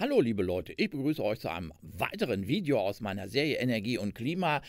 Hallo liebe Leute, ich begrüße euch zu einem weiteren Video aus meiner Serie Energie und Klima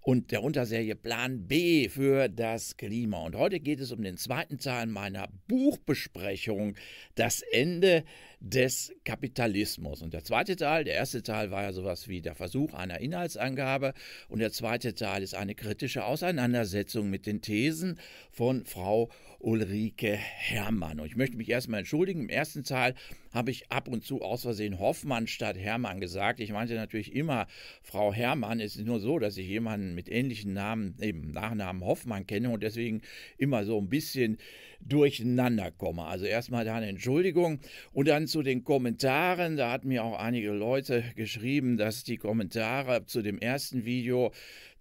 und der Unterserie Plan B für das Klima. Und heute geht es um den zweiten Teil meiner Buchbesprechung, das Ende des Kapitalismus. Und der zweite Teil, der erste Teil war ja sowas wie der Versuch einer Inhaltsangabe und der zweite Teil ist eine kritische Auseinandersetzung mit den Thesen von Frau Ulrike Herrmann. Und ich möchte mich erstmal entschuldigen. Im ersten Teil habe ich ab und zu aus Versehen Hoffmann statt Herrmann gesagt. Ich meinte natürlich immer Frau Herrmann. Es ist nur so, dass ich jemanden mit ähnlichen Namen, eben Nachnamen Hoffmann kenne und deswegen immer so ein bisschen durcheinander komme. Also erstmal da eine Entschuldigung und dann zu den Kommentaren. Da hatten mir auch einige Leute geschrieben, dass die Kommentare zu dem ersten Video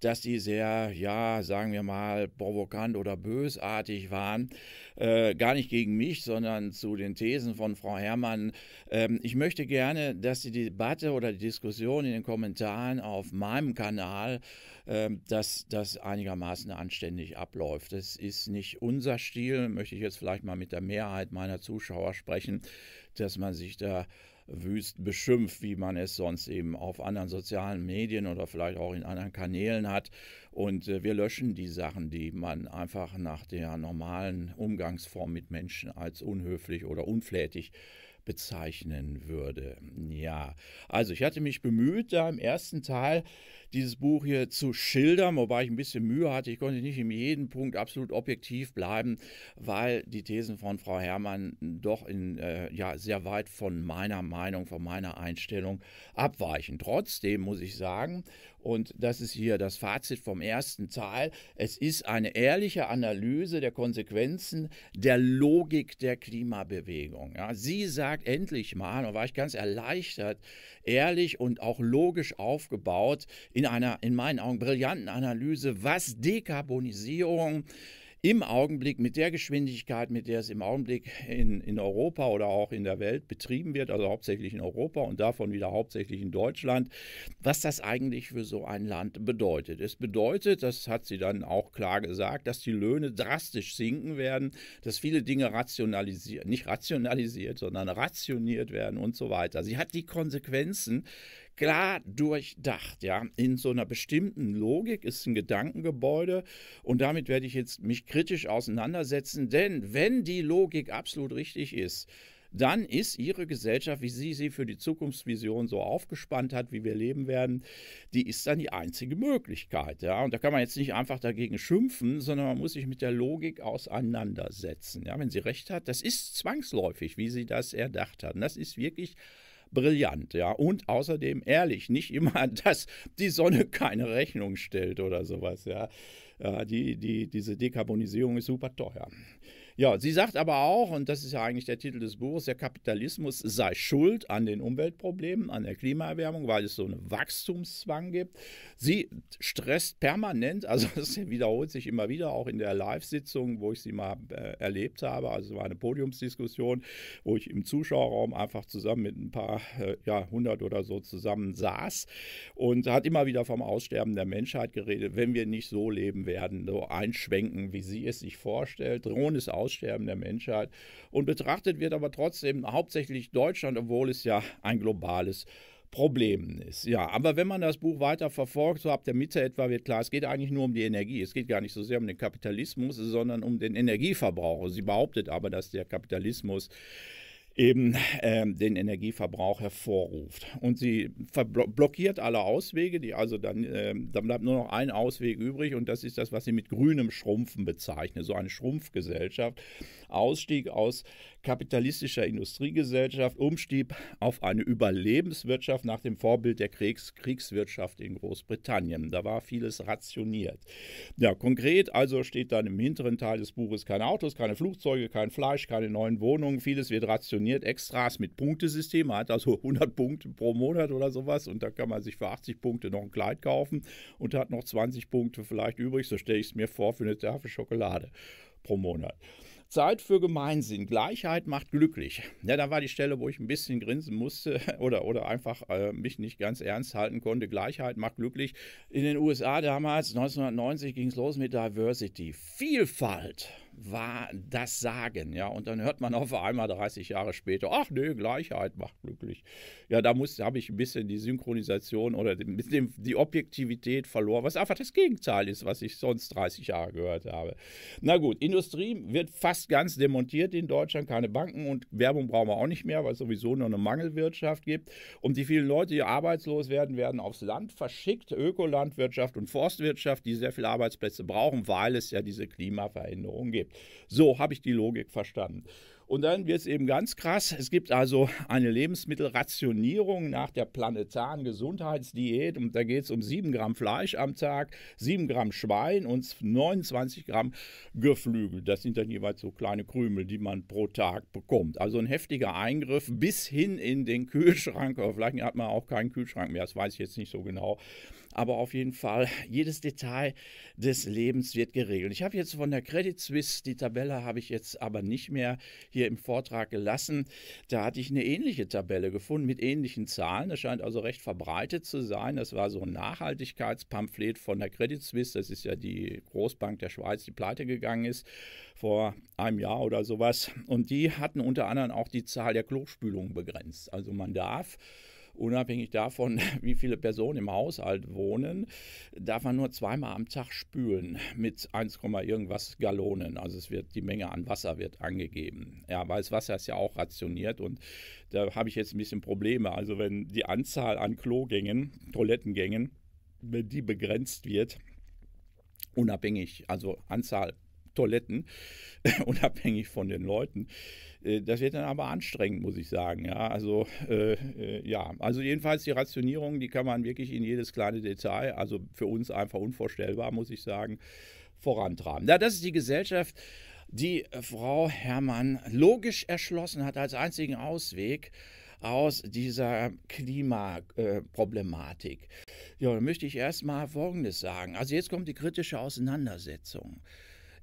dass die sehr, ja, sagen wir mal, provokant oder bösartig waren. Äh, gar nicht gegen mich, sondern zu den Thesen von Frau Herrmann. Ähm, ich möchte gerne, dass die Debatte oder die Diskussion in den Kommentaren auf meinem Kanal, äh, dass das einigermaßen anständig abläuft. Das ist nicht unser Stil, möchte ich jetzt vielleicht mal mit der Mehrheit meiner Zuschauer sprechen, dass man sich da wüst beschimpft, wie man es sonst eben auf anderen sozialen Medien oder vielleicht auch in anderen Kanälen hat. Und äh, wir löschen die Sachen, die man einfach nach der normalen Umgangsform mit Menschen als unhöflich oder unflätig bezeichnen würde. Ja, also ich hatte mich bemüht, da im ersten Teil dieses Buch hier zu schildern, wobei ich ein bisschen Mühe hatte. Ich konnte nicht in jedem Punkt absolut objektiv bleiben, weil die Thesen von Frau Herrmann doch in, äh, ja, sehr weit von meiner Meinung, von meiner Einstellung abweichen. Trotzdem muss ich sagen, und das ist hier das Fazit vom ersten Teil. Es ist eine ehrliche Analyse der Konsequenzen der Logik der Klimabewegung. Ja, sie sagt endlich mal, da war ich ganz erleichtert, ehrlich und auch logisch aufgebaut, in einer in meinen Augen brillanten Analyse, was Dekarbonisierung im Augenblick mit der Geschwindigkeit, mit der es im Augenblick in, in Europa oder auch in der Welt betrieben wird, also hauptsächlich in Europa und davon wieder hauptsächlich in Deutschland, was das eigentlich für so ein Land bedeutet. Es bedeutet, das hat sie dann auch klar gesagt, dass die Löhne drastisch sinken werden, dass viele Dinge rationalisiert, nicht rationalisiert, sondern rationiert werden und so weiter. Sie hat die Konsequenzen klar durchdacht, ja. In so einer bestimmten Logik ist ein Gedankengebäude und damit werde ich jetzt mich kritisch auseinandersetzen, denn wenn die Logik absolut richtig ist, dann ist ihre Gesellschaft, wie sie sie für die Zukunftsvision so aufgespannt hat, wie wir leben werden, die ist dann die einzige Möglichkeit. Ja? Und da kann man jetzt nicht einfach dagegen schimpfen, sondern man muss sich mit der Logik auseinandersetzen. Ja? Wenn sie recht hat, das ist zwangsläufig, wie sie das erdacht hat. Und das ist wirklich brillant, ja. Und außerdem ehrlich, nicht immer, dass die Sonne keine Rechnung stellt oder sowas, ja. ja die, die, diese Dekarbonisierung ist super teuer. Ja, sie sagt aber auch, und das ist ja eigentlich der Titel des Buches, der Kapitalismus sei schuld an den Umweltproblemen, an der Klimaerwärmung, weil es so einen Wachstumszwang gibt. Sie stresst permanent, also das wiederholt sich immer wieder, auch in der Live-Sitzung, wo ich sie mal äh, erlebt habe. Also es war eine Podiumsdiskussion, wo ich im Zuschauerraum einfach zusammen mit ein paar, äh, ja, hundert oder so zusammen saß und hat immer wieder vom Aussterben der Menschheit geredet, wenn wir nicht so leben werden, so einschwenken, wie sie es sich vorstellt. Drohen aus Aussterben der Menschheit. Und betrachtet wird aber trotzdem hauptsächlich Deutschland, obwohl es ja ein globales Problem ist. Ja, aber wenn man das Buch weiter verfolgt, so ab der Mitte etwa wird klar, es geht eigentlich nur um die Energie. Es geht gar nicht so sehr um den Kapitalismus, sondern um den Energieverbrauch. Sie behauptet aber, dass der Kapitalismus eben ähm, den Energieverbrauch hervorruft. Und sie blockiert alle Auswege, die also dann, ähm, dann bleibt nur noch ein Ausweg übrig und das ist das, was sie mit grünem Schrumpfen bezeichnet, so eine Schrumpfgesellschaft. Ausstieg aus kapitalistischer Industriegesellschaft, Umstieg auf eine Überlebenswirtschaft nach dem Vorbild der Kriegs Kriegswirtschaft in Großbritannien. Da war vieles rationiert. Ja, konkret also steht dann im hinteren Teil des Buches keine Autos, keine Flugzeuge, kein Fleisch, keine neuen Wohnungen. Vieles wird rationiert, Extras mit Punktesystem. Man hat also 100 Punkte pro Monat oder sowas und da kann man sich für 80 Punkte noch ein Kleid kaufen und hat noch 20 Punkte vielleicht übrig. So stelle ich es mir vor für eine Tafel Schokolade pro Monat. Zeit für Gemeinsinn. Gleichheit macht glücklich. Ja, da war die Stelle, wo ich ein bisschen grinsen musste oder, oder einfach äh, mich nicht ganz ernst halten konnte. Gleichheit macht glücklich. In den USA damals, 1990, ging es los mit Diversity. Vielfalt war das Sagen. Ja, und dann hört man auf einmal 30 Jahre später, ach nee, Gleichheit macht glücklich. ja, da habe ich ein bisschen die Synchronisation oder die, die Objektivität verloren, was einfach das Gegenteil ist, was ich sonst 30 Jahre gehört habe. Na gut, Industrie wird fast ganz demontiert in Deutschland, keine Banken und Werbung brauchen wir auch nicht mehr, weil es sowieso nur eine Mangelwirtschaft gibt. Und die vielen Leute, die arbeitslos werden, werden aufs Land verschickt, Ökolandwirtschaft und Forstwirtschaft, die sehr viele Arbeitsplätze brauchen, weil es ja diese Klimaveränderung gibt. So habe ich die Logik verstanden. Und dann wird es eben ganz krass. Es gibt also eine Lebensmittelrationierung nach der planetaren Gesundheitsdiät. Und da geht es um 7 Gramm Fleisch am Tag, 7 Gramm Schwein und 29 Gramm Geflügel. Das sind dann jeweils so kleine Krümel, die man pro Tag bekommt. Also ein heftiger Eingriff bis hin in den Kühlschrank. Aber vielleicht hat man auch keinen Kühlschrank mehr, das weiß ich jetzt nicht so genau aber auf jeden Fall, jedes Detail des Lebens wird geregelt. Ich habe jetzt von der Credit Suisse, die Tabelle habe ich jetzt aber nicht mehr hier im Vortrag gelassen. Da hatte ich eine ähnliche Tabelle gefunden mit ähnlichen Zahlen. Das scheint also recht verbreitet zu sein. Das war so ein Nachhaltigkeitspamphlet von der Credit Suisse. Das ist ja die Großbank der Schweiz, die pleite gegangen ist vor einem Jahr oder sowas. Und die hatten unter anderem auch die Zahl der Klospülungen begrenzt. Also man darf unabhängig davon, wie viele Personen im Haushalt wohnen, darf man nur zweimal am Tag spülen mit 1, irgendwas Gallonen. Also es wird die Menge an Wasser wird angegeben. Ja, weil das Wasser ist ja auch rationiert und da habe ich jetzt ein bisschen Probleme. Also wenn die Anzahl an Klogängen, Toilettengängen, wenn die begrenzt wird, unabhängig, also Anzahl Toiletten, unabhängig von den Leuten. Äh, das wird dann aber anstrengend, muss ich sagen. Ja, also, äh, äh, ja, also jedenfalls die Rationierung, die kann man wirklich in jedes kleine Detail, also für uns einfach unvorstellbar, muss ich sagen, vorantragen. Ja, das ist die Gesellschaft, die Frau Herrmann logisch erschlossen hat als einzigen Ausweg aus dieser Klimaproblematik. Ja, da möchte ich erst mal Folgendes sagen. Also jetzt kommt die kritische Auseinandersetzung.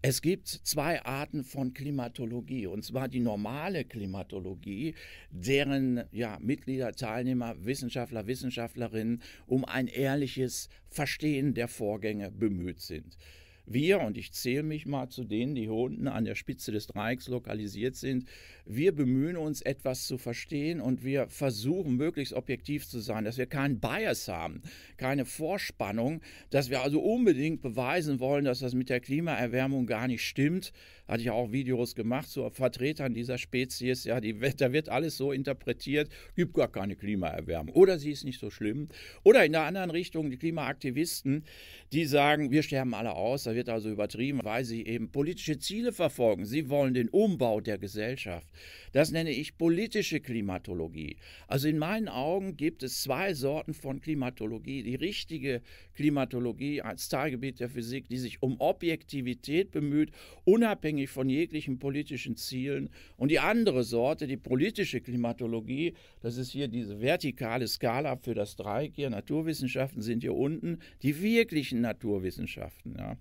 Es gibt zwei Arten von Klimatologie, und zwar die normale Klimatologie, deren ja, Mitglieder, Teilnehmer, Wissenschaftler, Wissenschaftlerinnen um ein ehrliches Verstehen der Vorgänge bemüht sind. Wir, und ich zähle mich mal zu denen, die hier unten an der Spitze des Dreiecks lokalisiert sind, wir bemühen uns, etwas zu verstehen und wir versuchen, möglichst objektiv zu sein, dass wir keinen Bias haben, keine Vorspannung, dass wir also unbedingt beweisen wollen, dass das mit der Klimaerwärmung gar nicht stimmt. Hatte ich auch Videos gemacht zu Vertretern dieser Spezies. Ja, die, da wird alles so interpretiert, gibt gar keine Klimaerwärmung. Oder sie ist nicht so schlimm. Oder in der anderen Richtung die Klimaaktivisten, die sagen, wir sterben alle aus. Da wird also übertrieben, weil sie eben politische Ziele verfolgen. Sie wollen den Umbau der Gesellschaft. Das nenne ich politische Klimatologie. Also in meinen Augen gibt es zwei Sorten von Klimatologie. Die richtige Klimatologie als Teilgebiet der Physik, die sich um Objektivität bemüht, unabhängig von jeglichen politischen Zielen. Und die andere Sorte, die politische Klimatologie, das ist hier diese vertikale Skala für das Dreieck hier. Naturwissenschaften sind hier unten, die wirklichen Naturwissenschaften. Ja.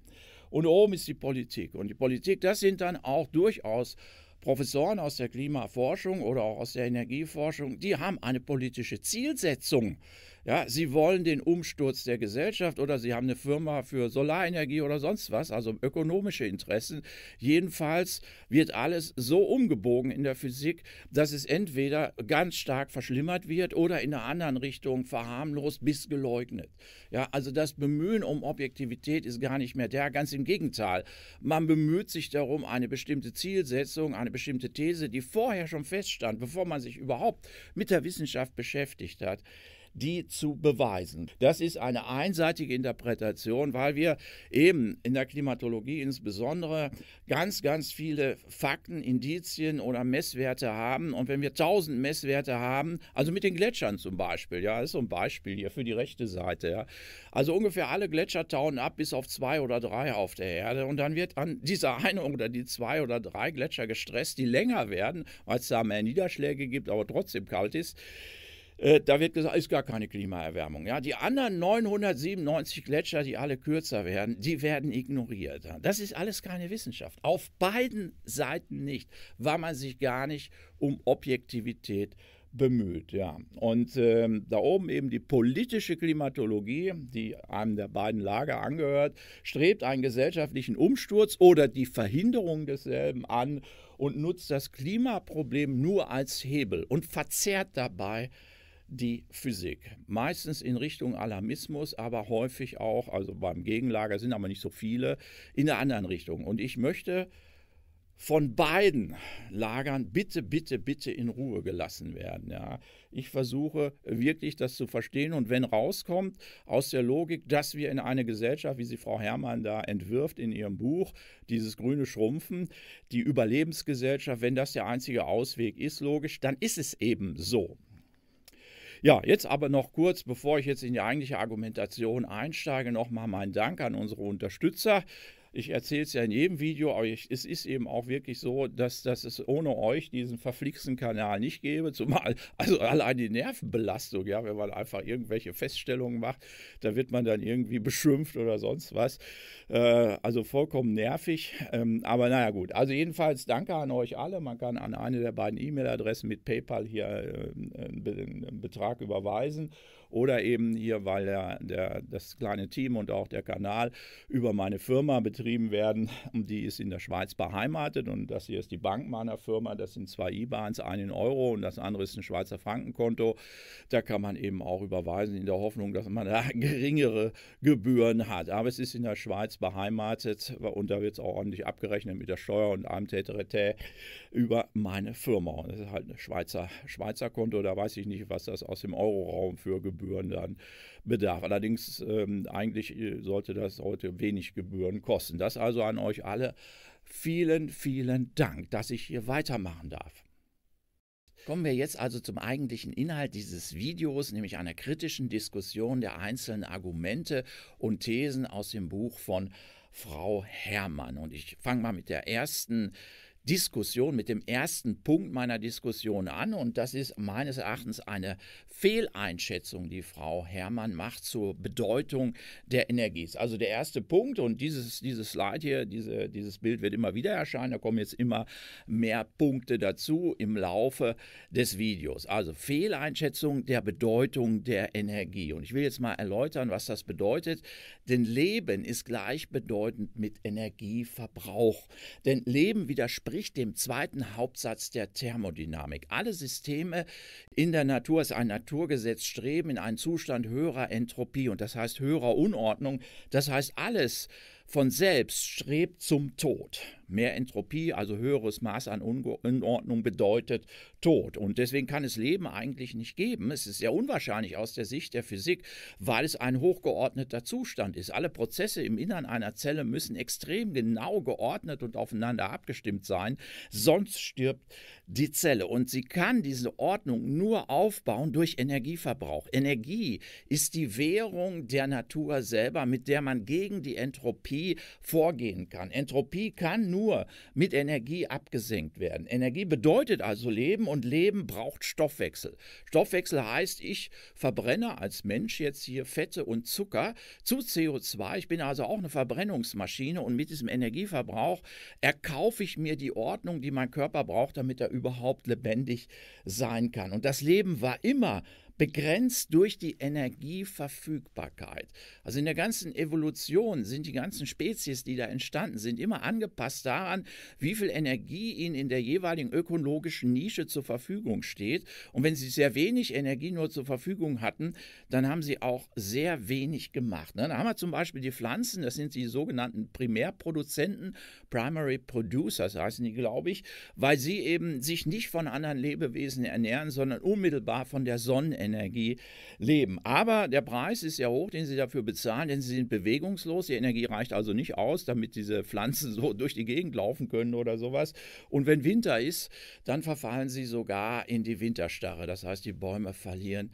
Und oben ist die Politik. Und die Politik, das sind dann auch durchaus Professoren aus der Klimaforschung oder auch aus der Energieforschung, die haben eine politische Zielsetzung. Ja, sie wollen den Umsturz der Gesellschaft oder sie haben eine Firma für Solarenergie oder sonst was, also ökonomische Interessen. Jedenfalls wird alles so umgebogen in der Physik, dass es entweder ganz stark verschlimmert wird oder in einer anderen Richtung verharmlost bis geleugnet. Ja, also das Bemühen um Objektivität ist gar nicht mehr der, ganz im Gegenteil. Man bemüht sich darum, eine bestimmte Zielsetzung, eine bestimmte These, die vorher schon feststand, bevor man sich überhaupt mit der Wissenschaft beschäftigt hat, die zu beweisen. Das ist eine einseitige Interpretation, weil wir eben in der Klimatologie insbesondere ganz, ganz viele Fakten, Indizien oder Messwerte haben. Und wenn wir tausend Messwerte haben, also mit den Gletschern zum Beispiel, ja, das ist so ein Beispiel hier für die rechte Seite, ja. Also ungefähr alle Gletscher tauen ab bis auf zwei oder drei auf der Erde. Und dann wird an dieser eine oder die zwei oder drei Gletscher gestresst, die länger werden, weil es da mehr Niederschläge gibt, aber trotzdem kalt ist. Äh, da wird gesagt, ist gar keine Klimaerwärmung. Ja, die anderen 997 Gletscher, die alle kürzer werden, die werden ignoriert. Das ist alles keine Wissenschaft. Auf beiden Seiten nicht, weil man sich gar nicht um Objektivität bemüht. Ja. Und ähm, da oben eben die politische Klimatologie, die einem der beiden Lager angehört, strebt einen gesellschaftlichen Umsturz oder die Verhinderung desselben an und nutzt das Klimaproblem nur als Hebel und verzerrt dabei die Physik. Meistens in Richtung Alarmismus, aber häufig auch, also beim Gegenlager sind aber nicht so viele, in der anderen Richtung. Und ich möchte von beiden Lagern bitte, bitte, bitte in Ruhe gelassen werden. Ja. Ich versuche wirklich das zu verstehen und wenn rauskommt aus der Logik, dass wir in eine Gesellschaft, wie sie Frau Herrmann da entwirft in ihrem Buch, dieses grüne Schrumpfen, die Überlebensgesellschaft, wenn das der einzige Ausweg ist, logisch, dann ist es eben so. Ja, jetzt aber noch kurz, bevor ich jetzt in die eigentliche Argumentation einsteige, nochmal mein Dank an unsere Unterstützer. Ich erzähle es ja in jedem Video, aber ich, es ist eben auch wirklich so, dass, dass es ohne euch diesen verflixten Kanal nicht gäbe. Zumal, also allein die Nervenbelastung, ja, wenn man einfach irgendwelche Feststellungen macht, da wird man dann irgendwie beschimpft oder sonst was. Äh, also vollkommen nervig. Ähm, aber naja, gut. Also jedenfalls danke an euch alle. Man kann an eine der beiden E-Mail-Adressen mit PayPal hier äh, einen Betrag überweisen oder eben hier, weil der, der, das kleine Team und auch der Kanal über meine Firma betrieben werden. Die ist in der Schweiz beheimatet und das hier ist die Bank meiner Firma. Das sind zwei IBANs, einen in Euro und das andere ist ein Schweizer Frankenkonto. Da kann man eben auch überweisen in der Hoffnung, dass man da geringere Gebühren hat. Aber es ist in der Schweiz beheimatet und da wird es auch ordentlich abgerechnet mit der Steuer und allem Täterete über meine Firma. Und das ist halt ein Schweizer, Schweizer Konto, da weiß ich nicht, was das aus dem Euroraum für Gebühren dann bedarf. Allerdings ähm, eigentlich äh, sollte das heute wenig Gebühren kosten. Das also an euch alle. Vielen, vielen Dank, dass ich hier weitermachen darf. Kommen wir jetzt also zum eigentlichen Inhalt dieses Videos, nämlich einer kritischen Diskussion der einzelnen Argumente und Thesen aus dem Buch von Frau Herrmann. Und ich fange mal mit der ersten Diskussion, mit dem ersten Punkt meiner Diskussion an. Und das ist meines Erachtens eine Fehleinschätzung, die Frau Herrmann macht zur Bedeutung der Energie. Also der erste Punkt, und dieses, dieses Slide hier, diese, dieses Bild wird immer wieder erscheinen, da kommen jetzt immer mehr Punkte dazu im Laufe des Videos. Also Fehleinschätzung der Bedeutung der Energie. Und ich will jetzt mal erläutern, was das bedeutet. Denn Leben ist gleichbedeutend mit Energieverbrauch. Denn Leben widerspricht dem zweiten Hauptsatz der Thermodynamik. Alle Systeme in der Natur ist ein Naturgesetz, streben in einen Zustand höherer Entropie und das heißt höherer Unordnung. Das heißt, alles von selbst strebt zum Tod. Mehr Entropie, also höheres Maß an Unordnung bedeutet Tod. Und deswegen kann es Leben eigentlich nicht geben. Es ist sehr unwahrscheinlich aus der Sicht der Physik, weil es ein hochgeordneter Zustand ist. Alle Prozesse im Innern einer Zelle müssen extrem genau geordnet und aufeinander abgestimmt sein, sonst stirbt die Zelle. Und sie kann diese Ordnung nur aufbauen durch Energieverbrauch. Energie ist die Währung der Natur selber, mit der man gegen die Entropie vorgehen kann. Entropie kann nur nur mit Energie abgesenkt werden. Energie bedeutet also Leben und Leben braucht Stoffwechsel. Stoffwechsel heißt, ich verbrenne als Mensch jetzt hier Fette und Zucker zu CO2. Ich bin also auch eine Verbrennungsmaschine und mit diesem Energieverbrauch erkaufe ich mir die Ordnung, die mein Körper braucht, damit er überhaupt lebendig sein kann. Und das Leben war immer begrenzt durch die Energieverfügbarkeit. Also in der ganzen Evolution sind die ganzen Spezies, die da entstanden sind, immer angepasst daran, wie viel Energie ihnen in der jeweiligen ökologischen Nische zur Verfügung steht. Und wenn sie sehr wenig Energie nur zur Verfügung hatten, dann haben sie auch sehr wenig gemacht. Ne? Dann haben wir zum Beispiel die Pflanzen, das sind die sogenannten Primärproduzenten, Primary Producers heißen die, glaube ich, weil sie eben sich nicht von anderen Lebewesen ernähren, sondern unmittelbar von der Sonnenenergie Energie leben. Aber der Preis ist ja hoch, den sie dafür bezahlen, denn sie sind bewegungslos. Die Energie reicht also nicht aus, damit diese Pflanzen so durch die Gegend laufen können oder sowas. Und wenn Winter ist, dann verfallen sie sogar in die Winterstarre. Das heißt, die Bäume verlieren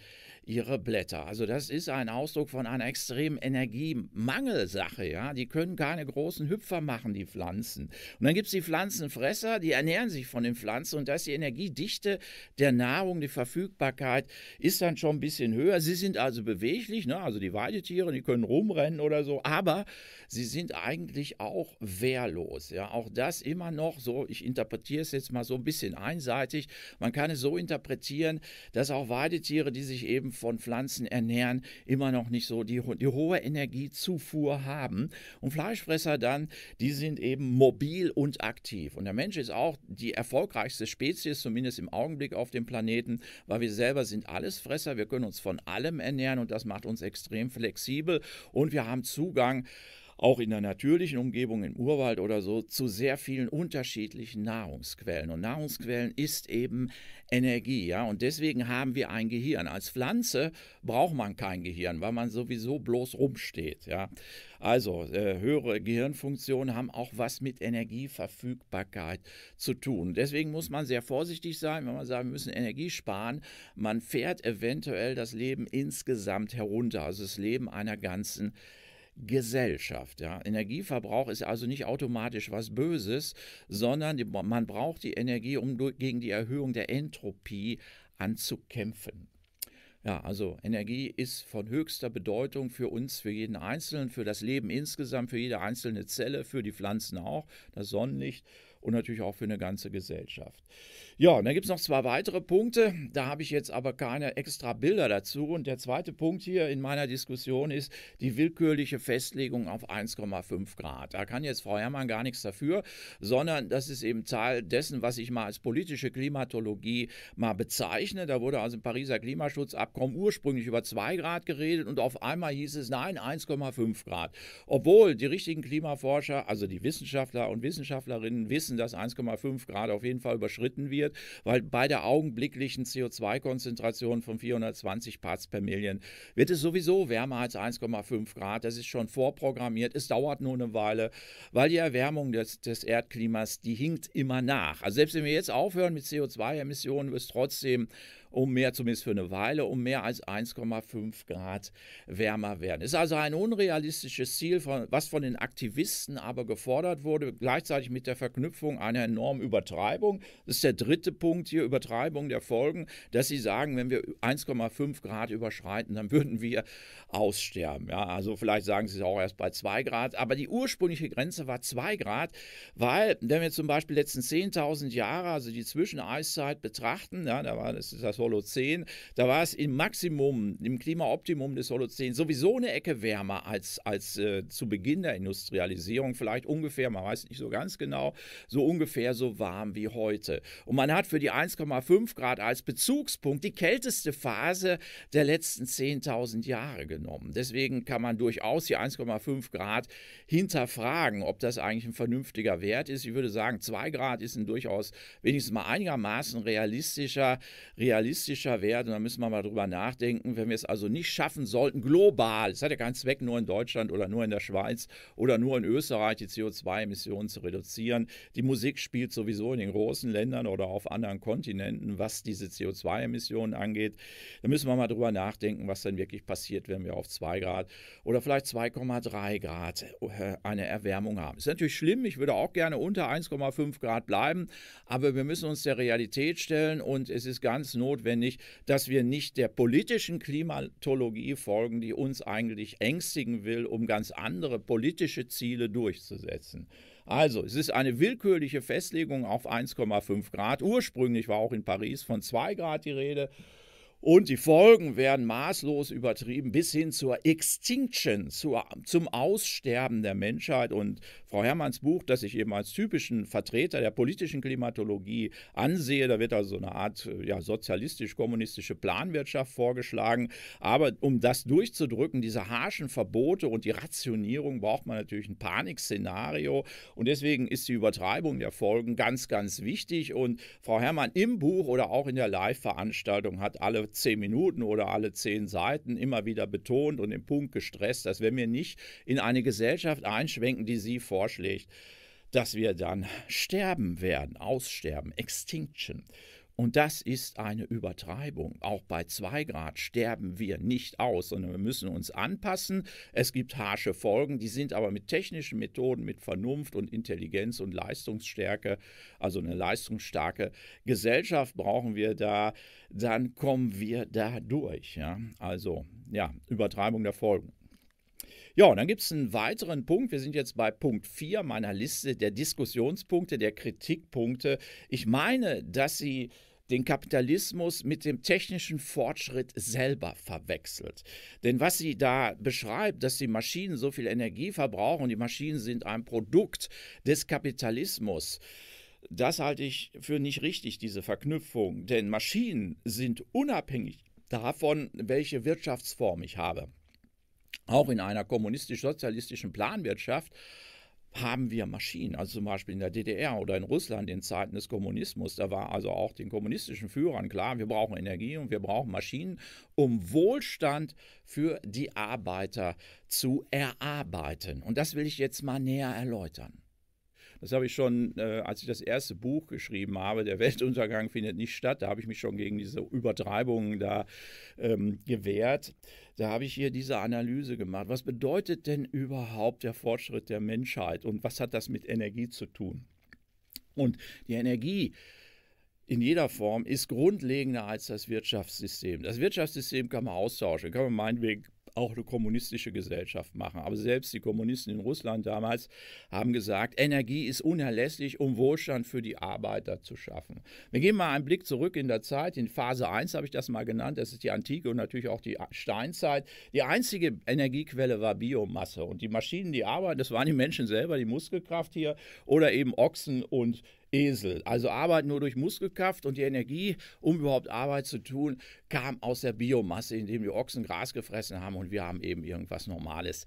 ihre Blätter. Also das ist ein Ausdruck von einer extremen Energiemangelsache. Ja? Die können keine großen Hüpfer machen, die Pflanzen. Und dann gibt es die Pflanzenfresser, die ernähren sich von den Pflanzen und da ist die Energiedichte der Nahrung, die Verfügbarkeit ist dann schon ein bisschen höher. Sie sind also beweglich, ne? also die Weidetiere, die können rumrennen oder so, aber sie sind eigentlich auch wehrlos. Ja? Auch das immer noch so, ich interpretiere es jetzt mal so ein bisschen einseitig. Man kann es so interpretieren, dass auch Weidetiere, die sich eben von Pflanzen ernähren, immer noch nicht so die, die hohe Energiezufuhr haben. Und Fleischfresser dann, die sind eben mobil und aktiv. Und der Mensch ist auch die erfolgreichste Spezies, zumindest im Augenblick auf dem Planeten, weil wir selber sind alles Allesfresser, wir können uns von allem ernähren und das macht uns extrem flexibel und wir haben Zugang auch in der natürlichen Umgebung, im Urwald oder so, zu sehr vielen unterschiedlichen Nahrungsquellen. Und Nahrungsquellen ist eben Energie, ja. Und deswegen haben wir ein Gehirn. Als Pflanze braucht man kein Gehirn, weil man sowieso bloß rumsteht, ja. Also äh, höhere Gehirnfunktionen haben auch was mit Energieverfügbarkeit zu tun. Deswegen muss man sehr vorsichtig sein, wenn man sagt, wir müssen Energie sparen. Man fährt eventuell das Leben insgesamt herunter, also das Leben einer ganzen Gesellschaft. Ja. Energieverbrauch ist also nicht automatisch was Böses, sondern man braucht die Energie, um gegen die Erhöhung der Entropie anzukämpfen. Ja, also Energie ist von höchster Bedeutung für uns, für jeden Einzelnen, für das Leben insgesamt, für jede einzelne Zelle, für die Pflanzen auch, das Sonnenlicht und natürlich auch für eine ganze Gesellschaft. Ja, und dann gibt es noch zwei weitere Punkte. Da habe ich jetzt aber keine extra Bilder dazu. Und der zweite Punkt hier in meiner Diskussion ist die willkürliche Festlegung auf 1,5 Grad. Da kann jetzt Frau Herrmann gar nichts dafür, sondern das ist eben Teil dessen, was ich mal als politische Klimatologie mal bezeichne. Da wurde also im Pariser Klimaschutzabkommen ursprünglich über 2 Grad geredet und auf einmal hieß es nein, 1,5 Grad. Obwohl die richtigen Klimaforscher, also die Wissenschaftler und Wissenschaftlerinnen wissen, dass 1,5 Grad auf jeden Fall überschritten wird wird, weil bei der augenblicklichen CO2-Konzentration von 420 Parts per Million wird es sowieso wärmer als 1,5 Grad. Das ist schon vorprogrammiert. Es dauert nur eine Weile, weil die Erwärmung des, des Erdklimas, die hinkt immer nach. Also selbst wenn wir jetzt aufhören mit CO2-Emissionen, wird es trotzdem um mehr, zumindest für eine Weile, um mehr als 1,5 Grad wärmer werden. Ist also ein unrealistisches Ziel, von, was von den Aktivisten aber gefordert wurde, gleichzeitig mit der Verknüpfung einer enormen Übertreibung. Das ist der dritte Punkt hier, Übertreibung der Folgen, dass sie sagen, wenn wir 1,5 Grad überschreiten, dann würden wir aussterben. Ja, also vielleicht sagen sie es auch erst bei 2 Grad, aber die ursprüngliche Grenze war 2 Grad, weil, wenn wir zum Beispiel letzten 10.000 Jahre, also die Zwischeneiszeit betrachten, ja, da war das, das Holozän, da war es im Maximum, im Klimaoptimum des Holozän sowieso eine Ecke wärmer als, als äh, zu Beginn der Industrialisierung, vielleicht ungefähr, man weiß nicht so ganz genau, so ungefähr so warm wie heute. Und man hat für die 1,5 Grad als Bezugspunkt die kälteste Phase der letzten 10.000 Jahre genommen. Deswegen kann man durchaus die 1,5 Grad hinterfragen, ob das eigentlich ein vernünftiger Wert ist. Ich würde sagen, 2 Grad ist ein durchaus wenigstens mal einigermaßen realistischer, realistischer realistischer Wert. Und da müssen wir mal drüber nachdenken, wenn wir es also nicht schaffen sollten, global, es hat ja keinen Zweck, nur in Deutschland oder nur in der Schweiz oder nur in Österreich die CO2-Emissionen zu reduzieren. Die Musik spielt sowieso in den großen Ländern oder auf anderen Kontinenten, was diese CO2-Emissionen angeht. Da müssen wir mal drüber nachdenken, was dann wirklich passiert, wenn wir auf 2 Grad oder vielleicht 2,3 Grad äh, eine Erwärmung haben. Ist natürlich schlimm, ich würde auch gerne unter 1,5 Grad bleiben, aber wir müssen uns der Realität stellen und es ist ganz notwendig, notwendig, dass wir nicht der politischen Klimatologie folgen, die uns eigentlich ängstigen will, um ganz andere politische Ziele durchzusetzen. Also, es ist eine willkürliche Festlegung auf 1,5 Grad. Ursprünglich war auch in Paris von 2 Grad die Rede. Und die Folgen werden maßlos übertrieben bis hin zur Extinction, zur, zum Aussterben der Menschheit. Und Frau Herrmanns Buch, das ich eben als typischen Vertreter der politischen Klimatologie ansehe, da wird also eine Art ja, sozialistisch-kommunistische Planwirtschaft vorgeschlagen. Aber um das durchzudrücken, diese harschen Verbote und die Rationierung, braucht man natürlich ein Panikszenario. Und deswegen ist die Übertreibung der Folgen ganz, ganz wichtig. Und Frau Herrmann im Buch oder auch in der Live-Veranstaltung hat alle zehn Minuten oder alle zehn Seiten immer wieder betont und im Punkt gestresst, dass wenn wir nicht in eine Gesellschaft einschwenken, die sie vorschlägt, dass wir dann sterben werden, aussterben, Extinction. Und das ist eine Übertreibung. Auch bei 2 Grad sterben wir nicht aus, sondern wir müssen uns anpassen. Es gibt harsche Folgen, die sind aber mit technischen Methoden, mit Vernunft und Intelligenz und Leistungsstärke, also eine leistungsstarke Gesellschaft brauchen wir da, dann kommen wir da durch. Ja? Also ja, Übertreibung der Folgen. Ja, und dann gibt es einen weiteren Punkt. Wir sind jetzt bei Punkt 4 meiner Liste der Diskussionspunkte, der Kritikpunkte. Ich meine, dass sie den Kapitalismus mit dem technischen Fortschritt selber verwechselt. Denn was sie da beschreibt, dass die Maschinen so viel Energie verbrauchen, die Maschinen sind ein Produkt des Kapitalismus, das halte ich für nicht richtig, diese Verknüpfung. Denn Maschinen sind unabhängig davon, welche Wirtschaftsform ich habe. Auch in einer kommunistisch-sozialistischen Planwirtschaft haben wir Maschinen. Also zum Beispiel in der DDR oder in Russland in Zeiten des Kommunismus. Da war also auch den kommunistischen Führern klar, wir brauchen Energie und wir brauchen Maschinen, um Wohlstand für die Arbeiter zu erarbeiten. Und das will ich jetzt mal näher erläutern. Das habe ich schon, äh, als ich das erste Buch geschrieben habe, Der Weltuntergang findet nicht statt, da habe ich mich schon gegen diese Übertreibungen da ähm, gewehrt. Da habe ich hier diese Analyse gemacht. Was bedeutet denn überhaupt der Fortschritt der Menschheit und was hat das mit Energie zu tun? Und die Energie, in jeder Form ist grundlegender als das Wirtschaftssystem. Das Wirtschaftssystem kann man austauschen, kann man meinetwegen auch eine kommunistische Gesellschaft machen. Aber selbst die Kommunisten in Russland damals haben gesagt, Energie ist unerlässlich, um Wohlstand für die Arbeiter zu schaffen. Wir gehen mal einen Blick zurück in der Zeit. In Phase 1 habe ich das mal genannt. Das ist die Antike und natürlich auch die Steinzeit. Die einzige Energiequelle war Biomasse. Und die Maschinen, die arbeiten, das waren die Menschen selber, die Muskelkraft hier oder eben Ochsen und Esel. Also Arbeit nur durch Muskelkraft und die Energie, um überhaupt Arbeit zu tun, kam aus der Biomasse, indem die Ochsen Gras gefressen haben und wir haben eben irgendwas Normales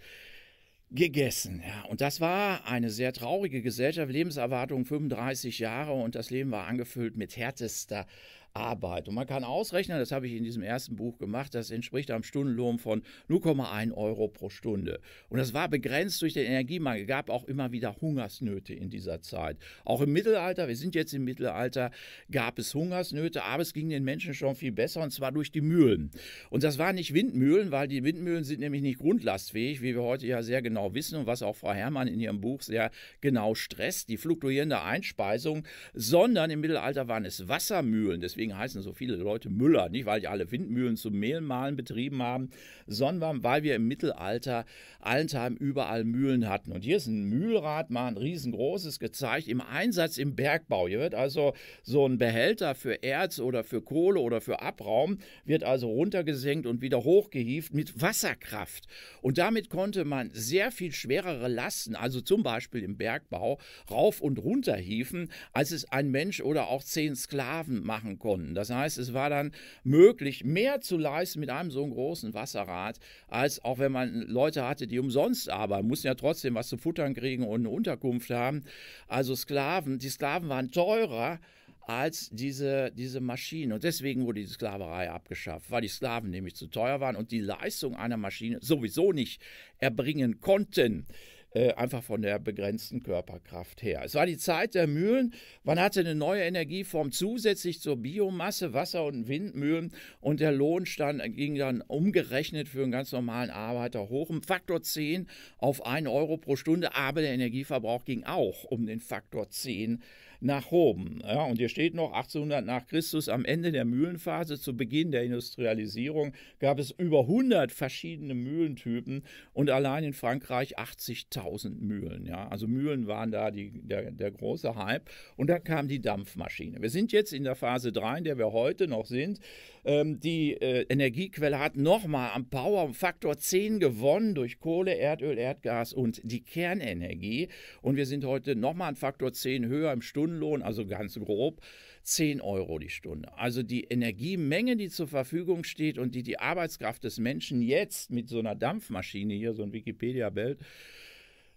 gegessen. Ja, und das war eine sehr traurige Gesellschaft, Lebenserwartung 35 Jahre und das Leben war angefüllt mit härtester Arbeit. Und man kann ausrechnen, das habe ich in diesem ersten Buch gemacht, das entspricht einem Stundenlohn von 0,1 Euro pro Stunde. Und das war begrenzt durch den Energiemangel. Es gab auch immer wieder Hungersnöte in dieser Zeit. Auch im Mittelalter, wir sind jetzt im Mittelalter, gab es Hungersnöte, aber es ging den Menschen schon viel besser und zwar durch die Mühlen. Und das waren nicht Windmühlen, weil die Windmühlen sind nämlich nicht grundlastfähig, wie wir heute ja sehr genau wissen und was auch Frau Herrmann in ihrem Buch sehr genau stresst, die fluktuierende Einspeisung, sondern im Mittelalter waren es Wassermühlen. Deswegen deswegen heißen so viele Leute Müller, nicht weil die alle Windmühlen zum Mehlmahlen betrieben haben, sondern weil wir im Mittelalter allenthalben überall Mühlen hatten. Und hier ist ein Mühlrad, mal ein riesengroßes, gezeigt im Einsatz im Bergbau. Hier wird also so ein Behälter für Erz oder für Kohle oder für Abraum, wird also runtergesenkt und wieder hochgehieft mit Wasserkraft. Und damit konnte man sehr viel schwerere Lasten, also zum Beispiel im Bergbau, rauf und runter hieven, als es ein Mensch oder auch zehn Sklaven machen konnte konnten. Das heißt, es war dann möglich, mehr zu leisten mit einem so großen Wasserrad, als auch wenn man Leute hatte, die umsonst arbeiten, mussten ja trotzdem was zu futtern kriegen und eine Unterkunft haben. Also Sklaven, die Sklaven waren teurer als diese, diese Maschinen. Und deswegen wurde die Sklaverei abgeschafft, weil die Sklaven nämlich zu teuer waren und die Leistung einer Maschine sowieso nicht erbringen konnten. Äh, einfach von der begrenzten Körperkraft her. Es war die Zeit der Mühlen. Man hatte eine neue Energieform zusätzlich zur Biomasse, Wasser- und Windmühlen und der Lohnstand ging dann umgerechnet für einen ganz normalen Arbeiter hoch um Faktor 10 auf 1 Euro pro Stunde, aber der Energieverbrauch ging auch um den Faktor 10 nach oben. Ja, und hier steht noch 1800 nach Christus am Ende der Mühlenphase, zu Beginn der Industrialisierung, gab es über 100 verschiedene Mühlentypen und allein in Frankreich 80.000 Mühlen. Ja, also Mühlen waren da die, der, der große Hype. Und da kam die Dampfmaschine. Wir sind jetzt in der Phase 3, in der wir heute noch sind. Ähm, die äh, Energiequelle hat nochmal am Power-Faktor 10 gewonnen durch Kohle, Erdöl, Erdgas und die Kernenergie. Und wir sind heute nochmal ein Faktor 10 höher im Stundenlohn, also ganz grob. 10 Euro die Stunde. Also die Energiemenge, die zur Verfügung steht und die die Arbeitskraft des Menschen jetzt mit so einer Dampfmaschine hier, so ein Wikipedia-Bild,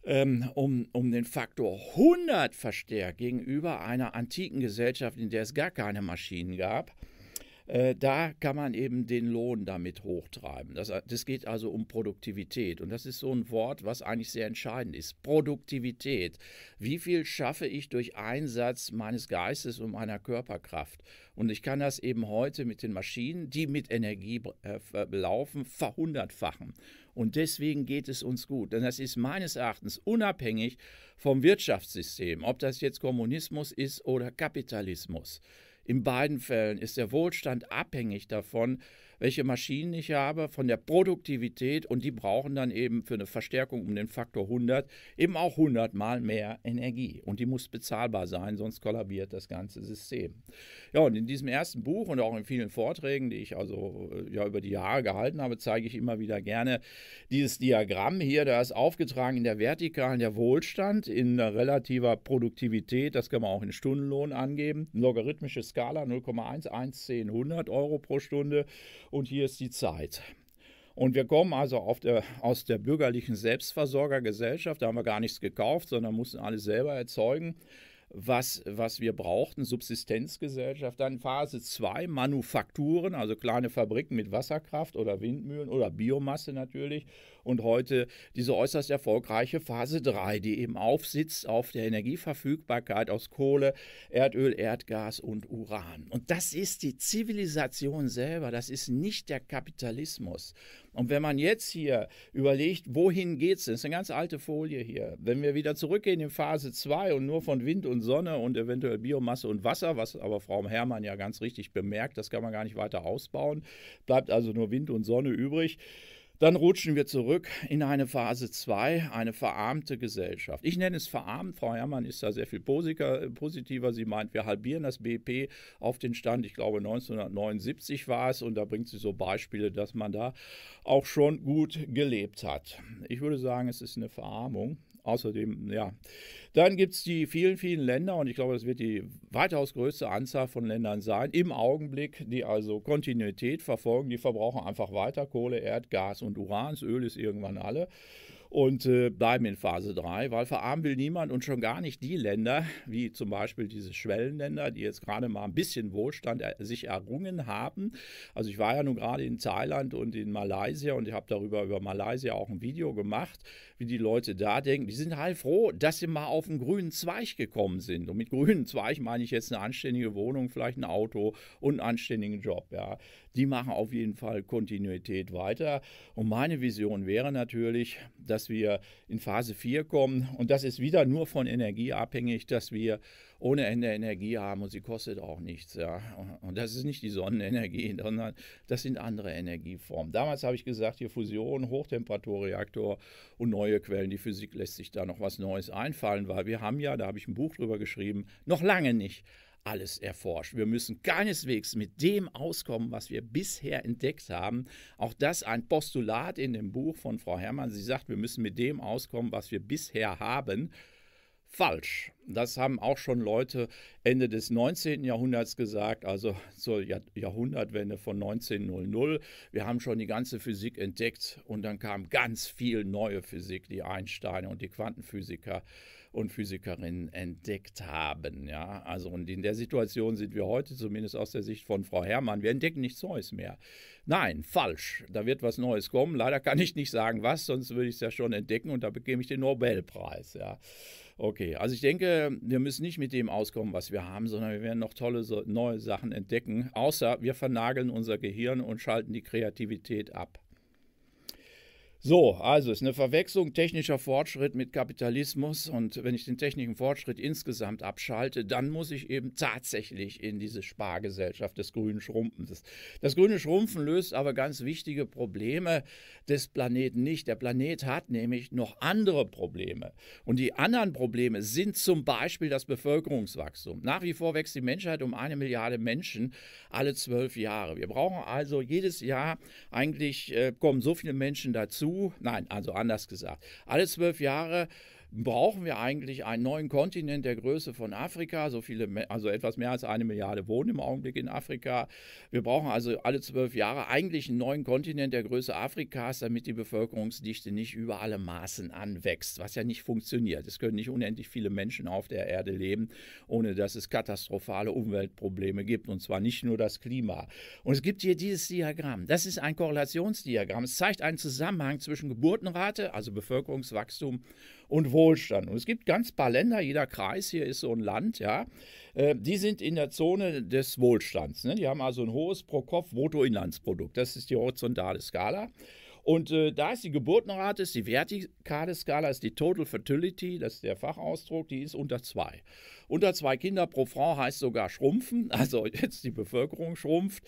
ähm, um, um den Faktor 100 verstärkt gegenüber einer antiken Gesellschaft, in der es gar keine Maschinen gab, äh, da kann man eben den Lohn damit hochtreiben. Das, das geht also um Produktivität. Und das ist so ein Wort, was eigentlich sehr entscheidend ist. Produktivität. Wie viel schaffe ich durch Einsatz meines Geistes und meiner Körperkraft? Und ich kann das eben heute mit den Maschinen, die mit Energie äh, laufen, verhundertfachen. Und deswegen geht es uns gut. Denn das ist meines Erachtens unabhängig vom Wirtschaftssystem, ob das jetzt Kommunismus ist oder Kapitalismus. In beiden Fällen ist der Wohlstand abhängig davon, welche Maschinen ich habe, von der Produktivität und die brauchen dann eben für eine Verstärkung um den Faktor 100 eben auch 100 mal mehr Energie und die muss bezahlbar sein, sonst kollabiert das ganze System. Ja, und in diesem ersten Buch und auch in vielen Vorträgen, die ich also äh, ja über die Jahre gehalten habe, zeige ich immer wieder gerne dieses Diagramm hier, da ist aufgetragen in der Vertikalen der Wohlstand in relativer Produktivität, das kann man auch in Stundenlohn angeben, logarithmische Skala 0,1, 1, 10, 100 Euro pro Stunde und hier ist die Zeit. Und wir kommen also der, aus der bürgerlichen Selbstversorgergesellschaft, da haben wir gar nichts gekauft, sondern mussten alles selber erzeugen was, was wir brauchten, Subsistenzgesellschaft. Dann Phase 2, Manufakturen, also kleine Fabriken mit Wasserkraft oder Windmühlen oder Biomasse natürlich. Und heute diese äußerst erfolgreiche Phase 3, die eben aufsitzt auf der Energieverfügbarkeit aus Kohle, Erdöl, Erdgas und Uran. Und das ist die Zivilisation selber, das ist nicht der Kapitalismus. Und wenn man jetzt hier überlegt, wohin geht es, das ist eine ganz alte Folie hier. Wenn wir wieder zurückgehen in Phase 2 und nur von Wind und Sonne und eventuell Biomasse und Wasser, was aber Frau Herrmann ja ganz richtig bemerkt, das kann man gar nicht weiter ausbauen, bleibt also nur Wind und Sonne übrig. Dann rutschen wir zurück in eine Phase 2, eine verarmte Gesellschaft. Ich nenne es verarmt. Frau Herrmann ist da sehr viel positiver. Sie meint, wir halbieren das BIP auf den Stand, ich glaube 1979 war es. Und da bringt sie so Beispiele, dass man da auch schon gut gelebt hat. Ich würde sagen, es ist eine Verarmung. Außerdem, ja. Dann gibt es die vielen, vielen Länder, und ich glaube, das wird die weitaus größte Anzahl von Ländern sein, im Augenblick, die also Kontinuität verfolgen. Die verbrauchen einfach weiter Kohle, Erdgas und Uran. Das Öl ist irgendwann alle und äh, bleiben in Phase 3, weil verarmen will niemand und schon gar nicht die Länder, wie zum Beispiel diese Schwellenländer, die jetzt gerade mal ein bisschen Wohlstand er sich errungen haben. Also ich war ja nun gerade in Thailand und in Malaysia und ich habe darüber über Malaysia auch ein Video gemacht, wie die Leute da denken. Die sind heilfroh, dass sie mal auf einen grünen Zweig gekommen sind. Und mit grünen Zweig meine ich jetzt eine anständige Wohnung, vielleicht ein Auto und einen anständigen Job. Ja. Die machen auf jeden Fall Kontinuität weiter. Und meine Vision wäre natürlich, dass wir in Phase 4 kommen. Und das ist wieder nur von Energie abhängig, dass wir ohne Ende Energie haben und sie kostet auch nichts. Ja. Und das ist nicht die Sonnenenergie, sondern das sind andere Energieformen. Damals habe ich gesagt, hier Fusion, Hochtemperaturreaktor und neue Quellen. Die Physik lässt sich da noch was Neues einfallen, weil wir haben ja, da habe ich ein Buch drüber geschrieben, noch lange nicht alles erforscht. Wir müssen keineswegs mit dem auskommen, was wir bisher entdeckt haben. Auch das ein Postulat in dem Buch von Frau Herrmann. Sie sagt, wir müssen mit dem auskommen, was wir bisher haben. Falsch. Das haben auch schon Leute Ende des 19. Jahrhunderts gesagt, also zur Jahrhundertwende von 1900. Wir haben schon die ganze Physik entdeckt und dann kam ganz viel neue Physik, die Einstein und die Quantenphysiker und Physikerinnen entdeckt haben. Ja, also und in der Situation sind wir heute, zumindest aus der Sicht von Frau Herrmann. Wir entdecken nichts Neues mehr. Nein, falsch. Da wird was Neues kommen. Leider kann ich nicht sagen, was, sonst würde ich es ja schon entdecken und da bekäme ich den Nobelpreis. Ja. Okay, also ich denke, wir müssen nicht mit dem auskommen, was wir haben, sondern wir werden noch tolle neue Sachen entdecken, außer wir vernageln unser Gehirn und schalten die Kreativität ab. So, also ist eine Verwechslung technischer Fortschritt mit Kapitalismus und wenn ich den technischen Fortschritt insgesamt abschalte, dann muss ich eben tatsächlich in diese Spargesellschaft des grünen Schrumpfens. Das grüne Schrumpfen löst aber ganz wichtige Probleme des Planeten nicht. Der Planet hat nämlich noch andere Probleme und die anderen Probleme sind zum Beispiel das Bevölkerungswachstum. Nach wie vor wächst die Menschheit um eine Milliarde Menschen alle zwölf Jahre. Wir brauchen also jedes Jahr eigentlich äh, kommen so viele Menschen dazu, nein, also anders gesagt, alle zwölf Jahre brauchen wir eigentlich einen neuen Kontinent der Größe von Afrika. So viele, also etwas mehr als eine Milliarde wohnen im Augenblick in Afrika. Wir brauchen also alle zwölf Jahre eigentlich einen neuen Kontinent der Größe Afrikas, damit die Bevölkerungsdichte nicht über alle Maßen anwächst, was ja nicht funktioniert. Es können nicht unendlich viele Menschen auf der Erde leben, ohne dass es katastrophale Umweltprobleme gibt, und zwar nicht nur das Klima. Und es gibt hier dieses Diagramm. Das ist ein Korrelationsdiagramm. Es zeigt einen Zusammenhang zwischen Geburtenrate, also Bevölkerungswachstum, und Wohlstand. Und es gibt ganz paar Länder, jeder Kreis hier ist so ein Land, ja, äh, die sind in der Zone des Wohlstands. Ne? Die haben also ein hohes Pro-Kopf-Bruttoinlandsprodukt. Das ist die horizontale Skala. Und äh, da ist die Geburtenrate, ist die vertikale Skala, ist die Total Fertility, das ist der Fachausdruck, die ist unter zwei. Unter zwei Kinder pro Frau heißt sogar schrumpfen, also jetzt die Bevölkerung schrumpft.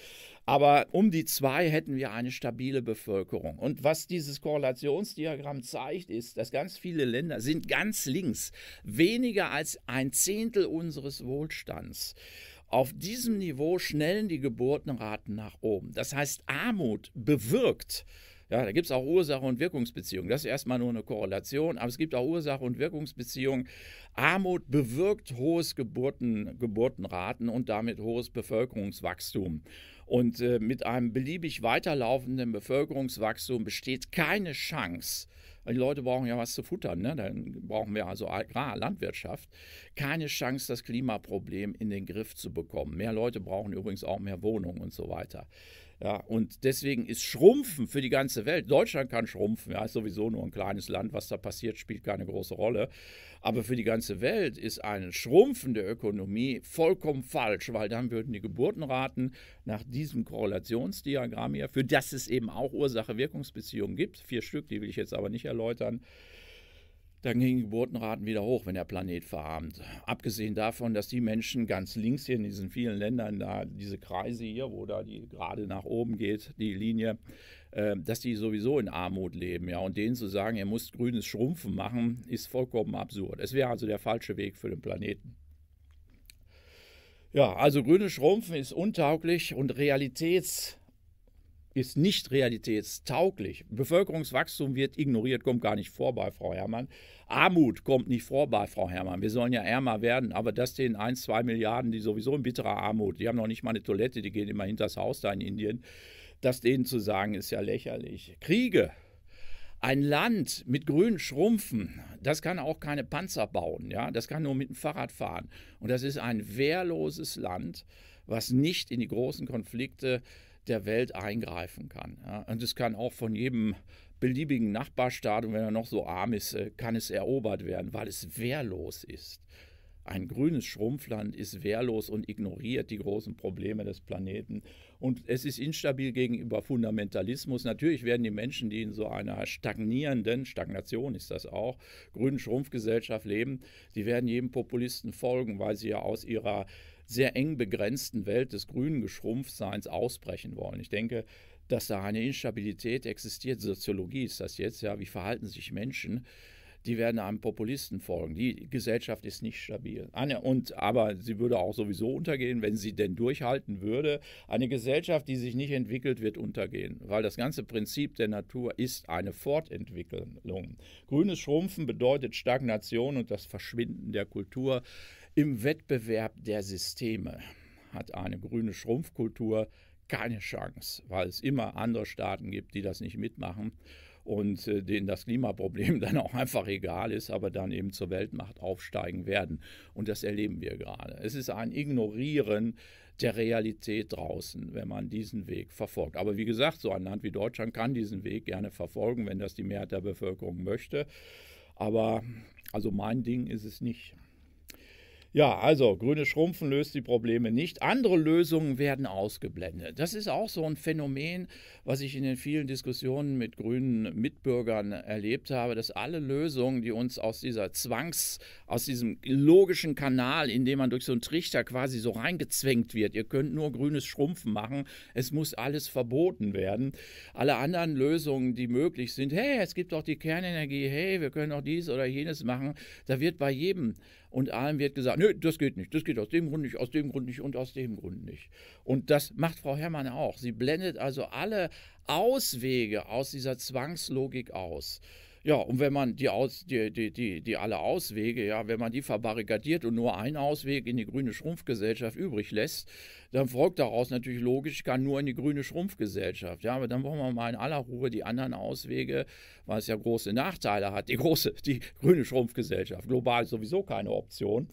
Aber um die zwei hätten wir eine stabile Bevölkerung. Und was dieses Korrelationsdiagramm zeigt, ist, dass ganz viele Länder sind ganz links, weniger als ein Zehntel unseres Wohlstands. Auf diesem Niveau schnellen die Geburtenraten nach oben. Das heißt, Armut bewirkt, ja, da gibt es auch Ursache- und Wirkungsbeziehungen. Das ist erstmal nur eine Korrelation, aber es gibt auch Ursache- und Wirkungsbeziehungen. Armut bewirkt hohes Geburten, Geburtenraten und damit hohes Bevölkerungswachstum. Und äh, mit einem beliebig weiterlaufenden Bevölkerungswachstum besteht keine Chance, die Leute brauchen ja was zu futtern, ne? dann brauchen wir also Agrar, Landwirtschaft. Keine Chance, das Klimaproblem in den Griff zu bekommen. Mehr Leute brauchen übrigens auch mehr Wohnungen und so weiter. Ja, und deswegen ist Schrumpfen für die ganze Welt. Deutschland kann schrumpfen, ja, ist sowieso nur ein kleines Land. Was da passiert, spielt keine große Rolle. Aber für die ganze Welt ist eine schrumpfende Ökonomie vollkommen falsch, weil dann würden die Geburtenraten nach diesem Korrelationsdiagramm hier, für das es eben auch Ursache-Wirkungsbeziehungen gibt, vier Stück, die will ich jetzt aber nicht erläutern, dann gehen die Geburtenraten wieder hoch, wenn der Planet verarmt. Abgesehen davon, dass die Menschen ganz links hier in diesen vielen Ländern, da diese Kreise hier, wo da die gerade nach oben geht, die Linie, äh, dass die sowieso in Armut leben. Ja, und denen zu sagen, ihr müsst grünes Schrumpfen machen, ist vollkommen absurd. Es wäre also der falsche Weg für den Planeten. Ja, also grünes Schrumpfen ist untauglich und realitäts ist nicht realitätstauglich. Bevölkerungswachstum wird ignoriert, kommt gar nicht vor bei Frau Herrmann. Armut kommt nicht vor bei Frau Herrmann. Wir sollen ja ärmer werden, aber das den 1, 2 Milliarden, die sowieso in bitterer Armut, die haben noch nicht mal eine Toilette, die gehen immer hinters Haus da in Indien. Das denen zu sagen, ist ja lächerlich. Kriege. Ein Land mit grünen Schrumpfen, das kann auch keine Panzer bauen, ja, das kann nur mit dem Fahrrad fahren. Und das ist ein wehrloses Land, was nicht in die großen Konflikte der Welt eingreifen kann. Ja. Und es kann auch von jedem beliebigen Nachbarstaat, und wenn er noch so arm ist, äh, kann es erobert werden, weil es wehrlos ist. Ein grünes Schrumpfland ist wehrlos und ignoriert die großen Probleme des Planeten. Und es ist instabil gegenüber Fundamentalismus. Natürlich werden die Menschen, die in so einer stagnierenden, Stagnation ist das auch, grünen Schrumpfgesellschaft leben, die werden jedem Populisten folgen, weil sie ja aus ihrer sehr eng begrenzten Welt des grünen Geschrumpftseins ausbrechen wollen. Ich denke, dass da eine Instabilität existiert. Soziologie ist das jetzt, ja, wie verhalten sich Menschen? Die werden einem Populisten folgen. Die Gesellschaft ist nicht stabil. Eine, und, aber sie würde auch sowieso untergehen, wenn sie denn durchhalten würde. Eine Gesellschaft, die sich nicht entwickelt, wird untergehen, weil das ganze Prinzip der Natur ist eine Fortentwicklung. Grünes Schrumpfen bedeutet Stagnation und das Verschwinden der Kultur. Im Wettbewerb der Systeme hat eine grüne Schrumpfkultur keine Chance, weil es immer andere Staaten gibt, die das nicht mitmachen und äh, denen das Klimaproblem dann auch einfach egal ist, aber dann eben zur Weltmacht aufsteigen werden. Und das erleben wir gerade. Es ist ein Ignorieren der Realität draußen, wenn man diesen Weg verfolgt. Aber wie gesagt, so ein Land wie Deutschland kann diesen Weg gerne verfolgen, wenn das die Mehrheit der Bevölkerung möchte. Aber also mein Ding ist es nicht. Ja, also grüne Schrumpfen löst die Probleme nicht. Andere Lösungen werden ausgeblendet. Das ist auch so ein Phänomen, was ich in den vielen Diskussionen mit grünen Mitbürgern erlebt habe, dass alle Lösungen, die uns aus dieser Zwangs, aus diesem logischen Kanal, in dem man durch so einen Trichter quasi so reingezwängt wird, ihr könnt nur grünes Schrumpfen machen, es muss alles verboten werden. Alle anderen Lösungen, die möglich sind, hey, es gibt auch die Kernenergie, hey, wir können auch dies oder jenes machen, da wird bei jedem und allem wird gesagt, nö, das geht nicht, das geht aus dem Grund nicht, aus dem Grund nicht und aus dem Grund nicht. Und das macht Frau Herrmann auch. Sie blendet also alle Auswege aus dieser Zwangslogik aus. Ja, und wenn man die, aus, die, die, die, die alle Auswege, ja, wenn man die verbarrikadiert und nur einen Ausweg in die grüne Schrumpfgesellschaft übrig lässt, dann folgt daraus natürlich logisch, kann nur in die grüne Schrumpfgesellschaft. Ja, aber dann wollen wir mal in aller Ruhe die anderen Auswege, weil es ja große Nachteile hat. Die große, die grüne Schrumpfgesellschaft. Global ist sowieso keine Option.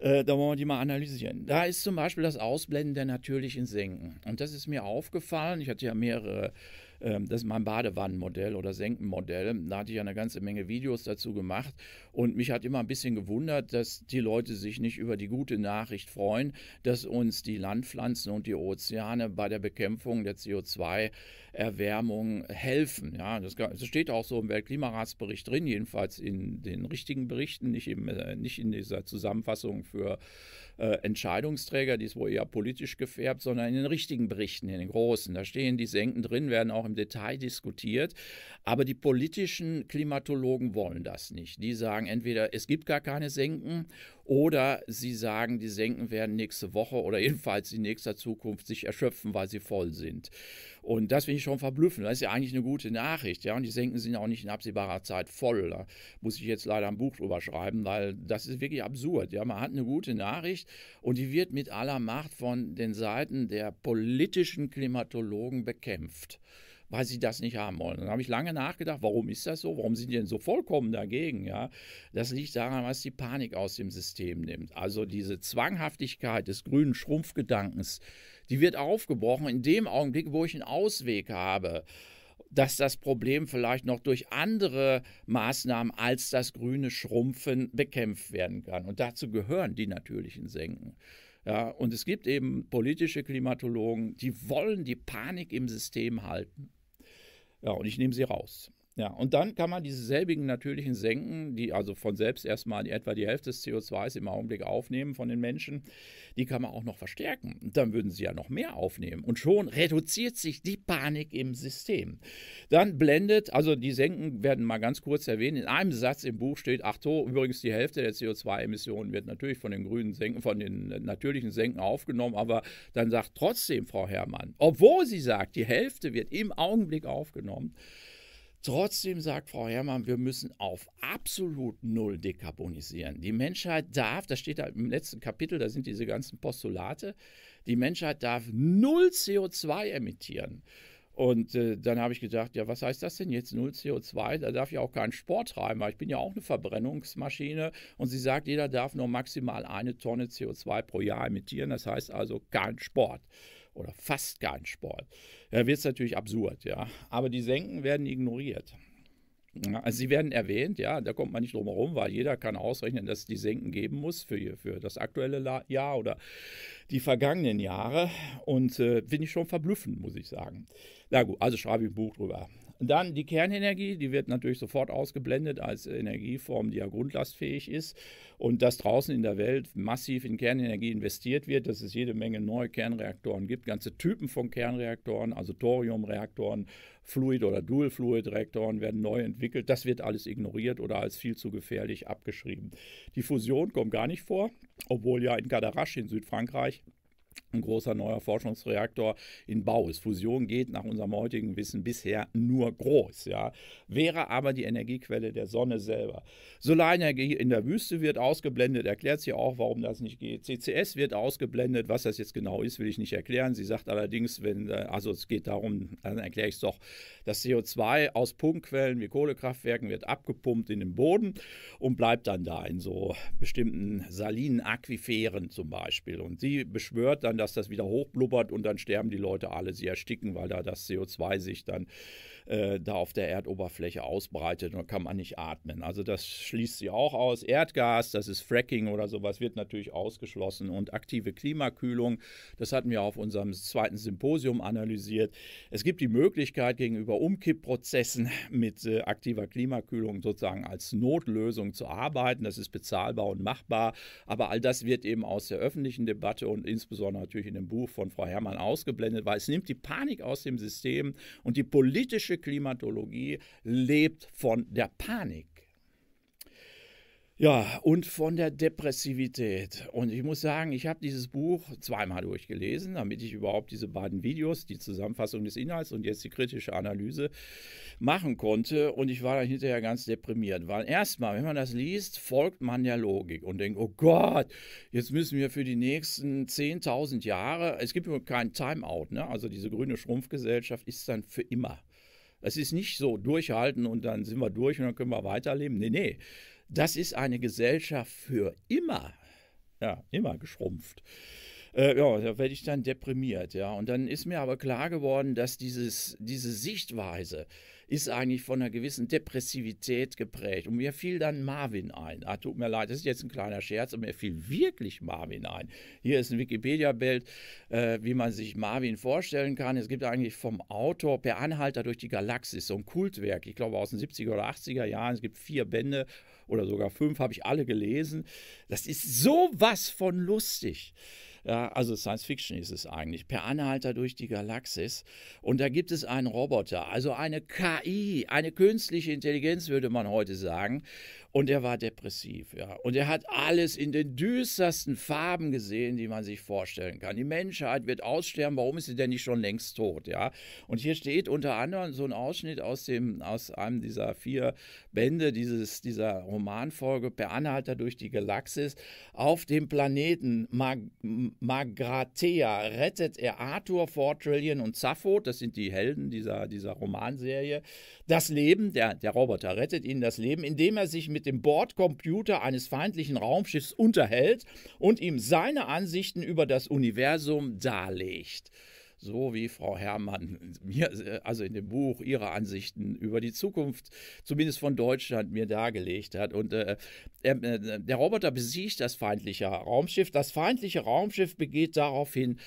Äh, da wollen wir die mal analysieren. Da ist zum Beispiel das Ausblenden der natürlichen Senken. Und das ist mir aufgefallen. Ich hatte ja mehrere ähm, das ist mein Badewannenmodell oder Senkenmodell. Da hatte ich eine ganze Menge Videos dazu gemacht. Und mich hat immer ein bisschen gewundert, dass die Leute sich nicht über die gute Nachricht freuen, dass uns die Landpflanzen und die Ozeane bei der Bekämpfung der CO2-Erwärmung helfen. Ja, das, steht auch so im Weltklimaratsbericht drin, jedenfalls in den richtigen Berichten, nicht, im, äh, nicht in dieser Zusammenfassung für äh, Entscheidungsträger, die ist wohl eher politisch gefärbt, sondern in den richtigen Berichten, in den großen. Da stehen die Senken drin, werden auch im Detail diskutiert. Aber die politischen Klimatologen wollen das nicht. Die sagen entweder, es gibt gar keine Senken oder sie sagen, die Senken werden nächste Woche oder jedenfalls in nächster Zukunft sich erschöpfen, weil sie voll sind. Und das finde ich schon verblüffend. Das ist ja eigentlich eine gute Nachricht. Ja? Und die Senken sind auch nicht in absehbarer Zeit voll. Da muss ich jetzt leider ein Buch drüber schreiben, weil das ist wirklich absurd. Ja? Man hat eine gute Nachricht und die wird mit aller Macht von den Seiten der politischen Klimatologen bekämpft weil sie das nicht haben wollen. Dann habe ich lange nachgedacht, warum ist das so? Warum sind die denn so vollkommen dagegen? Ja, das liegt daran, was die Panik aus dem System nimmt. Also diese Zwanghaftigkeit des grünen Schrumpfgedankens, die wird aufgebrochen in dem Augenblick, wo ich einen Ausweg habe dass das Problem vielleicht noch durch andere Maßnahmen als das grüne Schrumpfen bekämpft werden kann. Und dazu gehören die natürlichen Senken. Ja, und es gibt eben politische Klimatologen, die wollen die Panik im System halten. Ja, und ich nehme sie raus. Ja, und dann kann man diese selbigen natürlichen Senken, die also von selbst erstmal etwa die Hälfte des CO2s im Augenblick aufnehmen von den Menschen, die kann man auch noch verstärken. Und dann würden sie ja noch mehr aufnehmen. Und schon reduziert sich die Panik im System. Dann blendet, also die Senken werden mal ganz kurz erwähnt. In einem Satz im Buch steht, ach so, übrigens die Hälfte der CO2-Emissionen wird natürlich von den grünen Senken, von den natürlichen Senken aufgenommen. Aber dann sagt trotzdem Frau Herrmann, obwohl sie sagt, die Hälfte wird im Augenblick aufgenommen, Trotzdem sagt Frau Herrmann, wir müssen auf absolut null dekarbonisieren. Die Menschheit darf, das steht da im letzten Kapitel, da sind diese ganzen Postulate, die Menschheit darf null CO2 emittieren. Und äh, dann habe ich gedacht, ja, was heißt das denn jetzt? Null CO2, da darf ich auch keinen Sport treiben, weil ich bin ja auch eine Verbrennungsmaschine. Und sie sagt, jeder darf nur maximal eine Tonne CO2 pro Jahr emittieren. Das heißt also kein Sport oder fast kein Sport, ja, wird es natürlich absurd, ja. Aber die Senken werden ignoriert. Also sie werden erwähnt, ja, da kommt man nicht drum herum, weil jeder kann ausrechnen, dass es die Senken geben muss für, für das aktuelle Jahr oder die vergangenen Jahre. Und äh, finde ich schon verblüffend, muss ich sagen. Na gut, also schreibe ich ein Buch drüber. Dann die Kernenergie, die wird natürlich sofort ausgeblendet als Energieform, die ja grundlastfähig ist. Und dass draußen in der Welt massiv in Kernenergie investiert wird, dass es jede Menge neue Kernreaktoren gibt, ganze Typen von Kernreaktoren, also Thoriumreaktoren, Fluid- oder Dual-Fluid-Reaktoren werden neu entwickelt. Das wird alles ignoriert oder als viel zu gefährlich abgeschrieben. Die Fusion kommt gar nicht vor, obwohl ja in Cadarache in Südfrankreich ein großer neuer Forschungsreaktor in Bau ist. Fusion geht nach unserem heutigen Wissen bisher nur groß, ja. Wäre aber die Energiequelle der Sonne selber. Solarenergie in der Wüste wird ausgeblendet, erklärt sie auch, warum das nicht geht. CCS wird ausgeblendet, was das jetzt genau ist, will ich nicht erklären. Sie sagt allerdings, wenn, äh, also es geht darum, dann erkläre ich es doch, das CO2 aus Pumpquellen wie Kohlekraftwerken wird abgepumpt in den Boden und bleibt dann da in so bestimmten salinen Aquiferen zum Beispiel. Und sie beschwört dann, dass das wieder hochblubbert und dann sterben die Leute alle, sie ersticken, weil da das CO2 sich dann äh, da auf der Erdoberfläche ausbreitet und kann man nicht atmen. Also das schließt sie auch aus. Erdgas, das ist Fracking oder sowas, wird natürlich ausgeschlossen und aktive Klimakühlung, das hatten wir auf unserem zweiten Symposium analysiert. Es gibt die Möglichkeit gegenüber Umkippprozessen mit äh, aktiver Klimakühlung sozusagen als Notlösung zu arbeiten. Das ist bezahlbar und machbar, aber all das wird eben aus der öffentlichen Debatte und insbesondere natürlich in dem Buch von Frau Herrmann ausgeblendet, weil es nimmt die Panik aus dem System und die politische Klimatologie lebt von der Panik. Ja, und von der Depressivität. Und ich muss sagen, ich habe dieses Buch zweimal durchgelesen, damit ich überhaupt diese beiden Videos, die Zusammenfassung des Inhalts und jetzt die kritische Analyse machen konnte. Und ich war dann hinterher ganz deprimiert, weil erstmal, wenn man das liest, folgt man der Logik und denkt, oh Gott, jetzt müssen wir für die nächsten 10.000 Jahre, es gibt kein Timeout, ne? also diese grüne Schrumpfgesellschaft ist dann für immer. Es ist nicht so durchhalten und dann sind wir durch und dann können wir weiterleben. Nee, nee. Das ist eine Gesellschaft für immer. Ja, immer geschrumpft. Äh, ja, da werde ich dann deprimiert, ja. Und dann ist mir aber klar geworden, dass dieses, diese Sichtweise, ist eigentlich von einer gewissen Depressivität geprägt. Und mir fiel dann Marvin ein. Ah, tut mir leid, das ist jetzt ein kleiner Scherz, aber mir fiel wirklich Marvin ein. Hier ist ein Wikipedia-Bild, äh, wie man sich Marvin vorstellen kann. Es gibt eigentlich vom Autor Per Anhalter durch die Galaxis so ein Kultwerk, ich glaube aus den 70er oder 80er Jahren. Es gibt vier Bände oder sogar fünf, habe ich alle gelesen. Das ist sowas von lustig. Also Science Fiction ist es eigentlich. Per Anhalter durch die Galaxis. Und da gibt es einen Roboter, also eine KI, eine künstliche Intelligenz, würde man heute sagen. Und er war depressiv, ja. Und er hat alles in den düstersten Farben gesehen, die man sich vorstellen kann. Die Menschheit wird aussterben, warum ist sie denn nicht schon längst tot, ja? Und hier steht unter anderem so ein Ausschnitt aus, dem, aus einem dieser vier Bände dieses, dieser Romanfolge Per Anhalter durch die Galaxis. Auf dem Planeten Mag Magratea rettet er Arthur, Fortrillion und Sappho, das sind die Helden dieser, dieser Romanserie, das Leben, der, der Roboter rettet ihnen das Leben, indem er sich mit dem Bordcomputer eines feindlichen Raumschiffs unterhält und ihm seine Ansichten über das Universum darlegt so wie Frau Herrmann mir, also in dem Buch, ihre Ansichten über die Zukunft, zumindest von Deutschland, mir dargelegt hat. Und äh, äh, der Roboter besiegt das feindliche Raumschiff. Das feindliche Raumschiff begeht daraufhin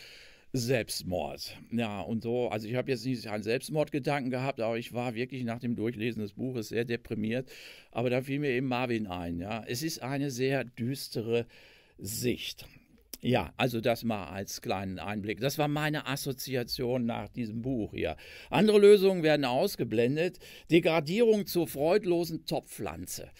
Selbstmord. Ja, und so, also ich habe jetzt nicht einen Selbstmordgedanken gehabt, aber ich war wirklich nach dem Durchlesen des Buches sehr deprimiert. Aber da fiel mir eben Marvin ein. Ja, es ist eine sehr düstere Sicht. Ja, also das mal als kleinen Einblick. Das war meine Assoziation nach diesem Buch hier. Andere Lösungen werden ausgeblendet. Degradierung zur freudlosen Topfpflanze.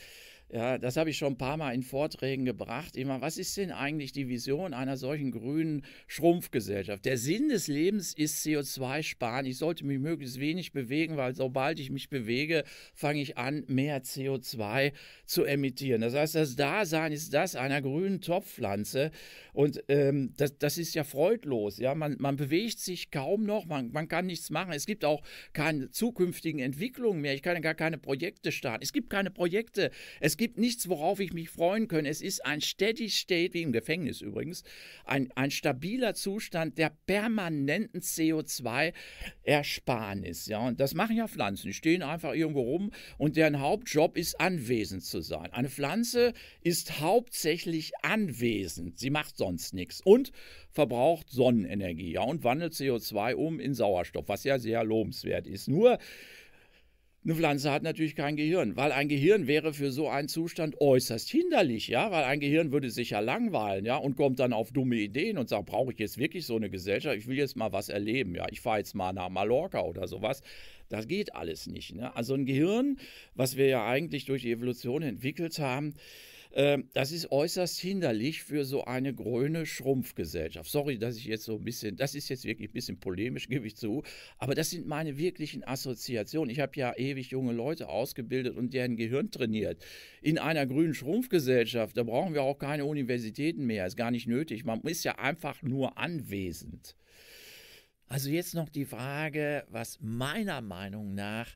Ja, das habe ich schon ein paar Mal in Vorträgen gebracht. Immer, was ist denn eigentlich die Vision einer solchen grünen Schrumpfgesellschaft? Der Sinn des Lebens ist CO2 sparen. Ich sollte mich möglichst wenig bewegen, weil sobald ich mich bewege, fange ich an, mehr CO2 zu emittieren. Das heißt, das Dasein ist das einer grünen Topfpflanze. Und ähm, das, das ist ja freudlos. Ja? Man, man bewegt sich kaum noch, man, man kann nichts machen. Es gibt auch keine zukünftigen Entwicklungen mehr. Ich kann gar keine Projekte starten. Es gibt keine Projekte. Es gibt gibt nichts, worauf ich mich freuen kann. Es ist ein Steady State, wie im Gefängnis übrigens, ein, ein stabiler Zustand der permanenten CO2-Ersparnis. Ja, und das machen ja Pflanzen. Die stehen einfach irgendwo rum und deren Hauptjob ist, anwesend zu sein. Eine Pflanze ist hauptsächlich anwesend. Sie macht sonst nichts. Und verbraucht Sonnenenergie ja, und wandelt CO2 um in Sauerstoff, was ja sehr lobenswert ist. Nur eine Pflanze hat natürlich kein Gehirn, weil ein Gehirn wäre für so einen Zustand äußerst hinderlich, ja, weil ein Gehirn würde sich ja langweilen, ja, und kommt dann auf dumme Ideen und sagt, brauche ich jetzt wirklich so eine Gesellschaft? Ich will jetzt mal was erleben, ja, ich fahre jetzt mal nach Mallorca oder sowas. Das geht alles nicht. Ne? Also ein Gehirn, was wir ja eigentlich durch die Evolution entwickelt haben, das ist äußerst hinderlich für so eine grüne Schrumpfgesellschaft. Sorry, dass ich jetzt so ein bisschen, das ist jetzt wirklich ein bisschen polemisch, gebe ich zu, aber das sind meine wirklichen Assoziationen. Ich habe ja ewig junge Leute ausgebildet und deren Gehirn trainiert. In einer grünen Schrumpfgesellschaft, da brauchen wir auch keine Universitäten mehr, ist gar nicht nötig. Man ist ja einfach nur anwesend. Also jetzt noch die Frage, was meiner Meinung nach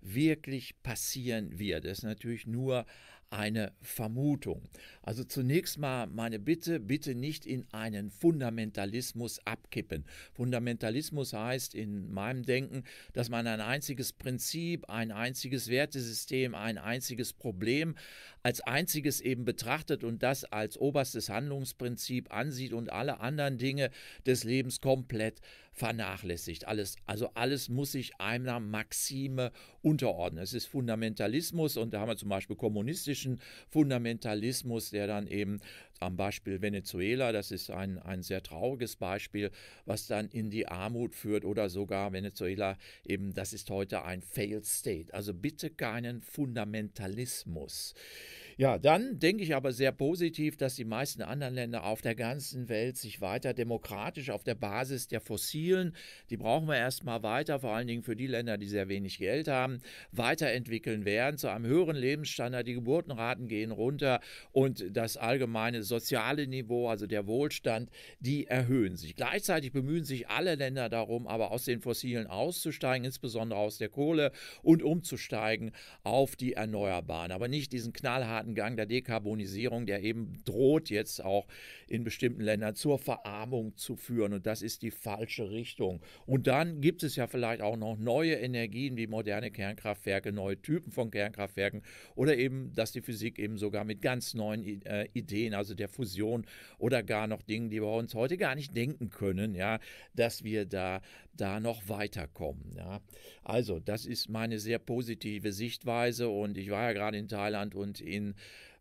wirklich passieren wird. Das ist natürlich nur eine Vermutung. Also zunächst mal meine Bitte, bitte nicht in einen Fundamentalismus abkippen. Fundamentalismus heißt in meinem Denken, dass man ein einziges Prinzip, ein einziges Wertesystem, ein einziges Problem als einziges eben betrachtet und das als oberstes Handlungsprinzip ansieht und alle anderen Dinge des Lebens komplett vernachlässigt. Alles, also alles muss sich einer Maxime unterordnen. Es ist Fundamentalismus und da haben wir zum Beispiel kommunistischen Fundamentalismus, der dann eben am Beispiel Venezuela, das ist ein, ein sehr trauriges Beispiel, was dann in die Armut führt oder sogar Venezuela eben, das ist heute ein Failed State. Also bitte keinen Fundamentalismus. Ja, dann denke ich aber sehr positiv, dass die meisten anderen Länder auf der ganzen Welt sich weiter demokratisch auf der Basis der Fossilen, die brauchen wir erstmal weiter, vor allen Dingen für die Länder, die sehr wenig Geld haben, weiterentwickeln werden zu einem höheren Lebensstandard. Die Geburtenraten gehen runter und das allgemeine soziale Niveau, also der Wohlstand, die erhöhen sich. Gleichzeitig bemühen sich alle Länder darum, aber aus den Fossilen auszusteigen, insbesondere aus der Kohle und umzusteigen auf die Erneuerbaren, aber nicht diesen knallharten Gang der Dekarbonisierung, der eben droht jetzt auch in bestimmten Ländern zur Verarmung zu führen. Und das ist die falsche Richtung. Und dann gibt es ja vielleicht auch noch neue Energien wie moderne Kernkraftwerke, neue Typen von Kernkraftwerken oder eben, dass die Physik eben sogar mit ganz neuen äh, Ideen, also der Fusion oder gar noch Dingen, die wir uns heute gar nicht denken können, ja, dass wir da, da noch weiterkommen. Ja. Also, das ist meine sehr positive Sichtweise und ich war ja gerade in Thailand und in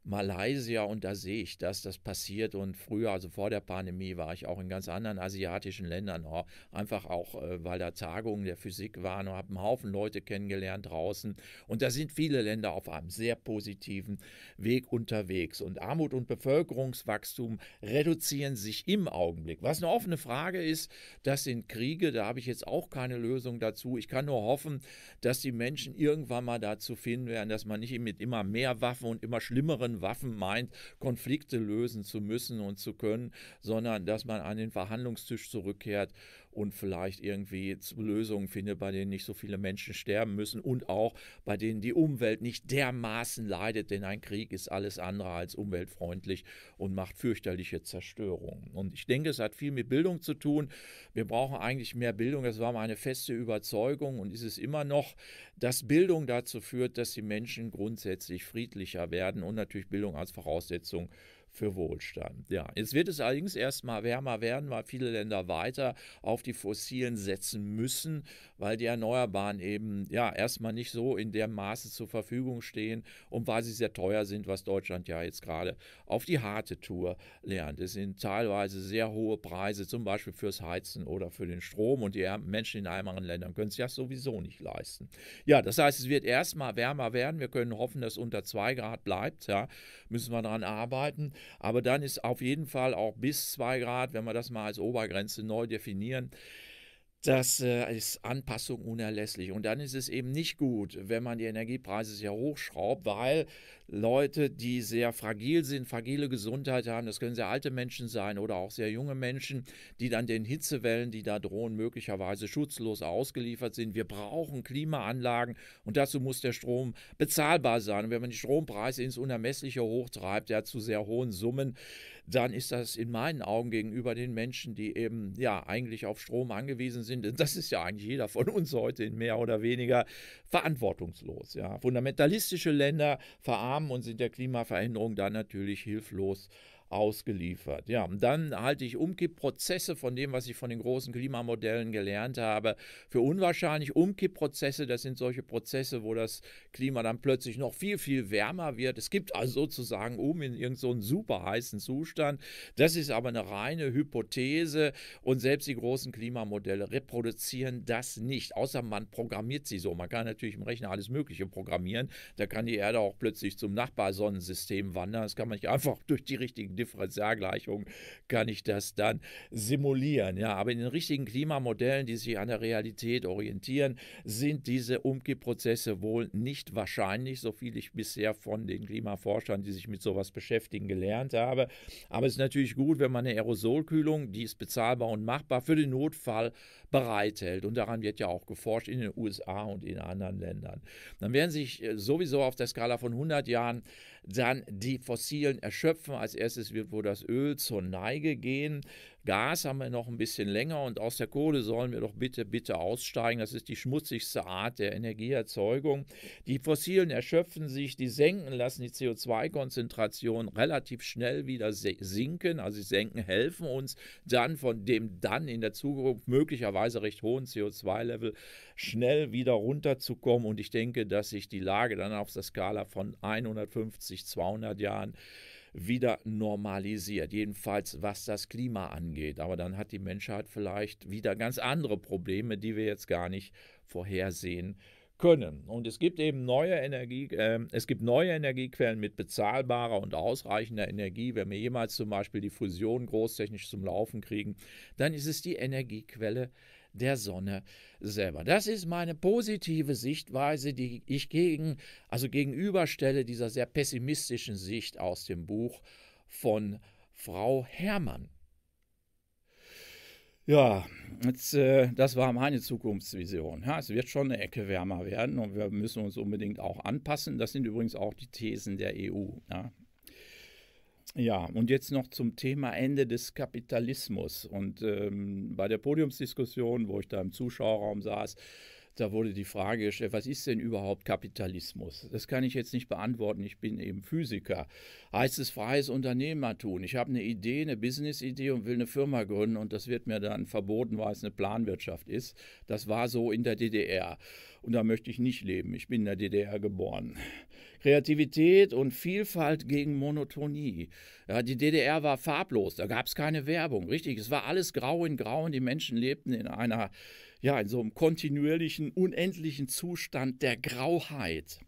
Malaysia und da sehe ich, dass das passiert. Und früher, also vor der Pandemie, war ich auch in ganz anderen asiatischen Ländern, oh, einfach auch, äh, weil da Tagungen der Physik waren und habe einen Haufen Leute kennengelernt draußen. Und da sind viele Länder auf einem sehr positiven Weg unterwegs. Und Armut und Bevölkerungswachstum reduzieren sich im Augenblick. Was eine offene Frage ist, das sind Kriege, da habe ich jetzt auch keine Lösung dazu. Ich kann nur hoffen, dass die Menschen irgendwann mal dazu finden werden, dass man nicht mit immer mehr Waffen und immer schlimmeren Waffen meint, Konflikte lösen zu müssen und zu können, sondern dass man an den Verhandlungstisch zurückkehrt und vielleicht irgendwie Lösungen findet, bei denen nicht so viele Menschen sterben müssen und auch bei denen die Umwelt nicht dermaßen leidet, denn ein Krieg ist alles andere als umweltfreundlich und macht fürchterliche Zerstörungen. Und ich denke, es hat viel mit Bildung zu tun. Wir brauchen eigentlich mehr Bildung. Das war meine feste Überzeugung und ist es immer noch, dass Bildung dazu führt, dass die Menschen grundsätzlich friedlicher werden und natürlich Bildung als Voraussetzung für Wohlstand. Ja, jetzt wird es allerdings erstmal wärmer werden, weil viele Länder weiter auf die Fossilen setzen müssen, weil die Erneuerbaren eben ja erstmal nicht so in dem Maße zur Verfügung stehen und weil sie sehr teuer sind, was Deutschland ja jetzt gerade auf die harte Tour lernt. Es sind teilweise sehr hohe Preise, zum Beispiel fürs Heizen oder für den Strom und die Menschen in ärmeren Ländern können es ja sowieso nicht leisten. Ja, das heißt, es wird erstmal wärmer werden. Wir können hoffen, dass unter 2 Grad bleibt. Ja, müssen wir daran arbeiten. Aber dann ist auf jeden Fall auch bis 2 Grad, wenn wir das mal als Obergrenze neu definieren, das äh, ist Anpassung unerlässlich. Und dann ist es eben nicht gut, wenn man die Energiepreise sehr hochschraubt, weil Leute, die sehr fragil sind, fragile Gesundheit haben, das können sehr alte Menschen sein oder auch sehr junge Menschen, die dann den Hitzewellen, die da drohen, möglicherweise schutzlos ausgeliefert sind. Wir brauchen Klimaanlagen und dazu muss der Strom bezahlbar sein. Und wenn man die Strompreise ins Unermessliche hochtreibt, ja zu sehr hohen Summen, dann ist das in meinen Augen gegenüber den Menschen, die eben ja eigentlich auf Strom angewiesen sind, das ist ja eigentlich jeder von uns heute in mehr oder weniger verantwortungslos. Ja. Fundamentalistische Länder verarmen und sind der Klimaveränderung dann natürlich hilflos ausgeliefert. Ja, und dann halte ich Umkippprozesse von dem, was ich von den großen Klimamodellen gelernt habe, für unwahrscheinlich. Umkippprozesse, das sind solche Prozesse, wo das Klima dann plötzlich noch viel, viel wärmer wird. Es gibt also sozusagen um in irgendeinen so super heißen Zustand. Das ist aber eine reine Hypothese und selbst die großen Klimamodelle reproduzieren das nicht, außer man programmiert sie so. Man kann natürlich im Rechner alles Mögliche programmieren. Da kann die Erde auch plötzlich zum Nachbarsonnensystem wandern. Das kann man nicht einfach durch die richtigen Differentialgleichung kann ich das dann simulieren. Ja, aber in den richtigen Klimamodellen, die sich an der Realität orientieren, sind diese Umkippprozesse wohl nicht wahrscheinlich, so viel ich bisher von den Klimaforschern, die sich mit sowas beschäftigen, gelernt habe. Aber es ist natürlich gut, wenn man eine Aerosolkühlung, die ist bezahlbar und machbar, für den Notfall bereithält. Und daran wird ja auch geforscht in den USA und in anderen Ländern. Dann werden sich äh, sowieso auf der Skala von 100 Jahren dann die Fossilen erschöpfen. Als erstes wird wohl das Öl zur Neige gehen. Gas haben wir noch ein bisschen länger und aus der Kohle sollen wir doch bitte, bitte aussteigen. Das ist die schmutzigste Art der Energieerzeugung. Die Fossilen erschöpfen sich, die senken, lassen die CO2-Konzentration relativ schnell wieder sinken. Also sie senken, helfen uns dann von dem dann in der Zukunft möglicherweise recht hohen CO2-Level schnell wieder runterzukommen. Und ich denke, dass sich die Lage dann auf der Skala von 150, 200 Jahren wieder normalisiert. Jedenfalls was das Klima angeht. Aber dann hat die Menschheit vielleicht wieder ganz andere Probleme, die wir jetzt gar nicht vorhersehen können. Und es gibt eben neue Energie, äh, es gibt neue Energiequellen mit bezahlbarer und ausreichender Energie. Wenn wir jemals zum Beispiel die Fusion großtechnisch zum Laufen kriegen, dann ist es die Energiequelle der Sonne selber. Das ist meine positive Sichtweise, die ich gegen, also gegenüberstelle dieser sehr pessimistischen Sicht aus dem Buch von Frau Herrmann. Ja, jetzt, äh, das war meine Zukunftsvision. Ja, es wird schon eine Ecke wärmer werden und wir müssen uns unbedingt auch anpassen. Das sind übrigens auch die Thesen der EU. Ja. Ja, und jetzt noch zum Thema Ende des Kapitalismus. Und ähm, bei der Podiumsdiskussion, wo ich da im Zuschauerraum saß, da wurde die Frage gestellt, was ist denn überhaupt Kapitalismus? Das kann ich jetzt nicht beantworten, ich bin eben Physiker. Heißt es freies Unternehmertum? Ich habe eine Idee, eine Business-Idee und will eine Firma gründen und das wird mir dann verboten, weil es eine Planwirtschaft ist. Das war so in der DDR und da möchte ich nicht leben. Ich bin in der DDR geboren. Kreativität und Vielfalt gegen Monotonie. Ja, die DDR war farblos, da gab es keine Werbung, richtig. Es war alles grau in grau und die Menschen lebten in einer, ja, in so einem kontinuierlichen, unendlichen Zustand der Grauheit.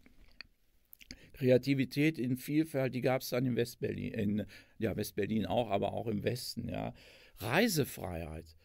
Kreativität in Vielfalt, die gab es dann in Westberlin, in ja, Westberlin auch, aber auch im Westen. Ja. Reisefreiheit.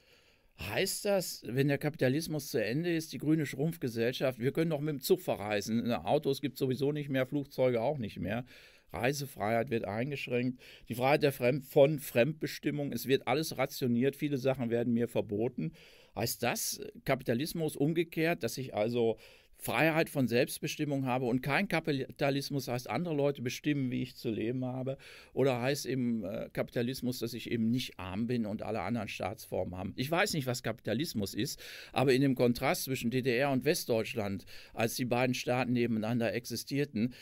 Heißt das, wenn der Kapitalismus zu Ende ist, die grüne Schrumpfgesellschaft, wir können doch mit dem Zug verreisen. Autos gibt es sowieso nicht mehr, Flugzeuge auch nicht mehr. Reisefreiheit wird eingeschränkt, die Freiheit der Fremd von Fremdbestimmung, es wird alles rationiert, viele Sachen werden mir verboten. Heißt das Kapitalismus umgekehrt, dass ich also Freiheit von Selbstbestimmung habe und kein Kapitalismus heißt, andere Leute bestimmen, wie ich zu leben habe. Oder heißt eben äh, Kapitalismus, dass ich eben nicht arm bin und alle anderen Staatsformen haben. Ich weiß nicht, was Kapitalismus ist, aber in dem Kontrast zwischen DDR und Westdeutschland, als die beiden Staaten nebeneinander existierten,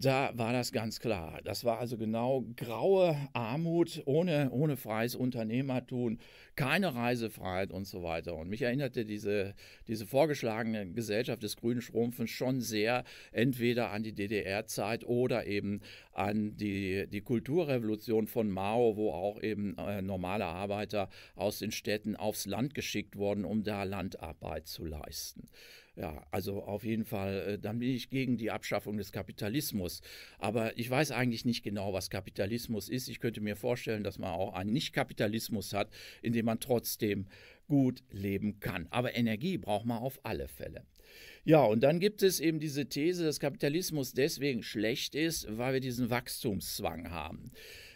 da war das ganz klar. Das war also genau graue Armut ohne, ohne freies Unternehmertum, keine Reisefreiheit und so weiter. Und mich erinnerte diese, diese vorgeschlagene Gesellschaft des grünen Schrumpfens schon sehr entweder an die DDR-Zeit oder eben an die, die Kulturrevolution von Mao, wo auch eben äh, normale Arbeiter aus den Städten aufs Land geschickt wurden, um da Landarbeit zu leisten. Ja, also auf jeden Fall, äh, dann bin ich gegen die Abschaffung des Kapitalismus. Aber ich weiß eigentlich nicht genau, was Kapitalismus ist. Ich könnte mir vorstellen, dass man auch einen Nicht-Kapitalismus hat, in dem man trotzdem gut leben kann. Aber Energie braucht man auf alle Fälle. Ja, und dann gibt es eben diese These, dass Kapitalismus deswegen schlecht ist, weil wir diesen Wachstumszwang haben.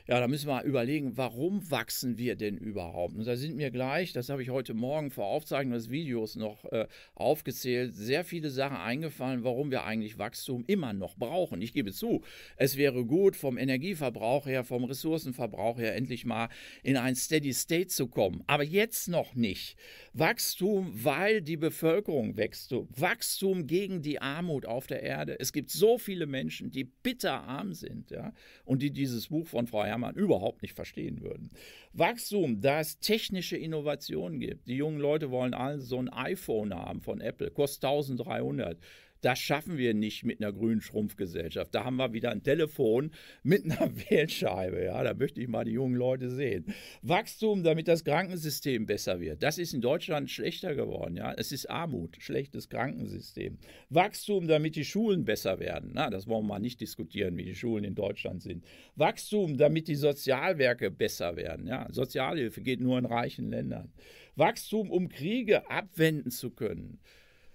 Ja, da müssen wir überlegen, warum wachsen wir denn überhaupt? Und da sind mir gleich, das habe ich heute Morgen vor Aufzeichnung des Videos noch äh, aufgezählt, sehr viele Sachen eingefallen, warum wir eigentlich Wachstum immer noch brauchen. Ich gebe zu, es wäre gut, vom Energieverbrauch her, vom Ressourcenverbrauch her endlich mal in ein Steady State zu kommen. Aber jetzt noch nicht. Wachstum, weil die Bevölkerung wächst. Wachstum gegen die Armut auf der Erde. Es gibt so viele Menschen, die bitterarm sind ja, und die dieses Buch von Frau Herrmann überhaupt nicht verstehen würden. Wachstum, da es technische Innovationen gibt. Die jungen Leute wollen alle so ein iPhone haben von Apple, kostet 1300. Das schaffen wir nicht mit einer grünen Schrumpfgesellschaft. Da haben wir wieder ein Telefon mit einer Wählscheibe. Ja, da möchte ich mal die jungen Leute sehen. Wachstum, damit das Krankensystem besser wird. Das ist in Deutschland schlechter geworden. Ja, es ist Armut, schlechtes Krankensystem. Wachstum, damit die Schulen besser werden. Na, das wollen wir mal nicht diskutieren, wie die Schulen in Deutschland sind. Wachstum, damit die Sozialwerke besser werden. Ja, Sozialhilfe geht nur in reichen Ländern. Wachstum, um Kriege abwenden zu können.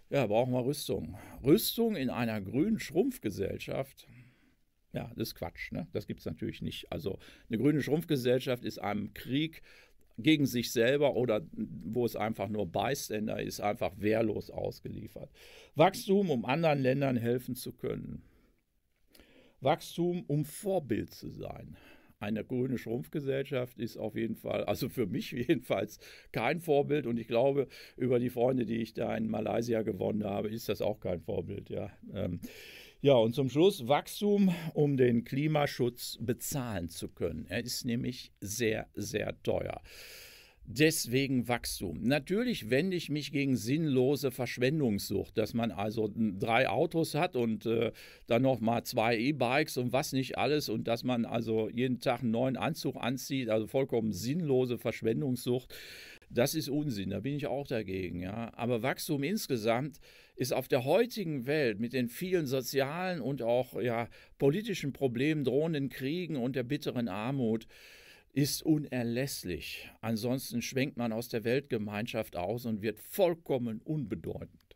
Ja, brauchen wir Rüstung. Rüstung in einer grünen Schrumpfgesellschaft. Ja, das ist Quatsch. Ne? Das gibt es natürlich nicht. Also eine grüne Schrumpfgesellschaft ist einem Krieg gegen sich selber oder wo es einfach nur Beiständer ist, einfach wehrlos ausgeliefert. Wachstum, um anderen Ländern helfen zu können. Wachstum, um Vorbild zu sein eine grüne Schrumpfgesellschaft ist auf jeden Fall, also für mich jedenfalls, kein Vorbild. Und ich glaube, über die Freunde, die ich da in Malaysia gewonnen habe, ist das auch kein Vorbild. Ja. Ähm, ja, und zum Schluss Wachstum, um den Klimaschutz bezahlen zu können. Er ist nämlich sehr, sehr teuer. Deswegen Wachstum. Natürlich wende ich mich gegen sinnlose Verschwendungssucht, dass man also drei Autos hat und äh, dann noch mal zwei E-Bikes und was nicht alles und dass man also jeden Tag einen neuen Anzug anzieht, also vollkommen sinnlose Verschwendungssucht. Das ist Unsinn, da bin ich auch dagegen. Ja. Aber Wachstum insgesamt ist auf der heutigen Welt mit den vielen sozialen und auch ja, politischen Problemen, drohenden Kriegen und der bitteren Armut ist unerlässlich. Ansonsten schwenkt man aus der Weltgemeinschaft aus und wird vollkommen unbedeutend.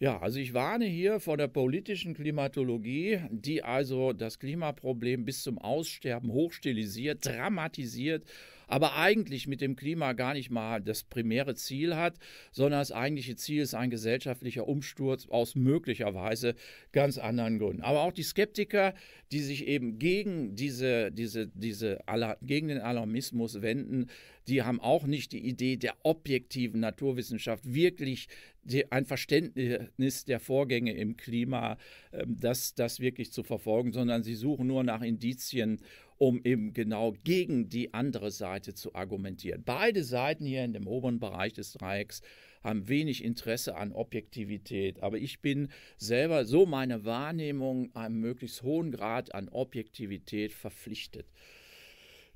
Ja, also ich warne hier vor der politischen Klimatologie, die also das Klimaproblem bis zum Aussterben hochstilisiert, dramatisiert aber eigentlich mit dem Klima gar nicht mal das primäre Ziel hat, sondern das eigentliche Ziel ist ein gesellschaftlicher Umsturz aus möglicherweise ganz anderen Gründen. Aber auch die Skeptiker, die sich eben gegen diese, diese, diese gegen den Alarmismus wenden, die haben auch nicht die Idee der objektiven Naturwissenschaft, wirklich ein Verständnis der Vorgänge im Klima, ähm, das, das wirklich zu verfolgen, sondern sie suchen nur nach Indizien, um eben genau gegen die andere Seite zu argumentieren. Beide Seiten hier in dem oberen Bereich des Dreiecks haben wenig Interesse an Objektivität. Aber ich bin selber so meine Wahrnehmung einem möglichst hohen Grad an Objektivität verpflichtet.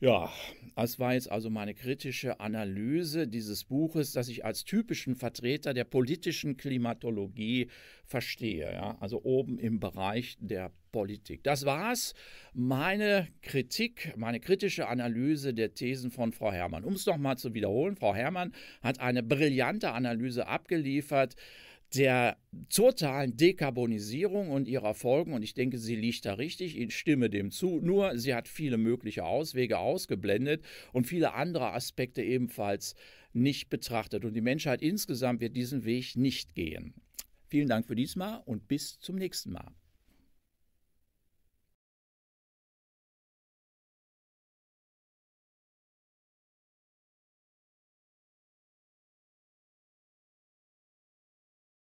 Ja, das war jetzt also meine kritische Analyse dieses Buches, das ich als typischen Vertreter der politischen Klimatologie verstehe. Ja? Also oben im Bereich der Politik. Das war's. Meine Kritik, meine kritische Analyse der Thesen von Frau Herrmann. Um es nochmal zu wiederholen, Frau Herrmann hat eine brillante Analyse abgeliefert der totalen Dekarbonisierung und ihrer Folgen. Und ich denke, sie liegt da richtig. Ich stimme dem zu. Nur sie hat viele mögliche Auswege ausgeblendet und viele andere Aspekte ebenfalls nicht betrachtet. Und die Menschheit insgesamt wird diesen Weg nicht gehen. Vielen Dank für diesmal und bis zum nächsten Mal.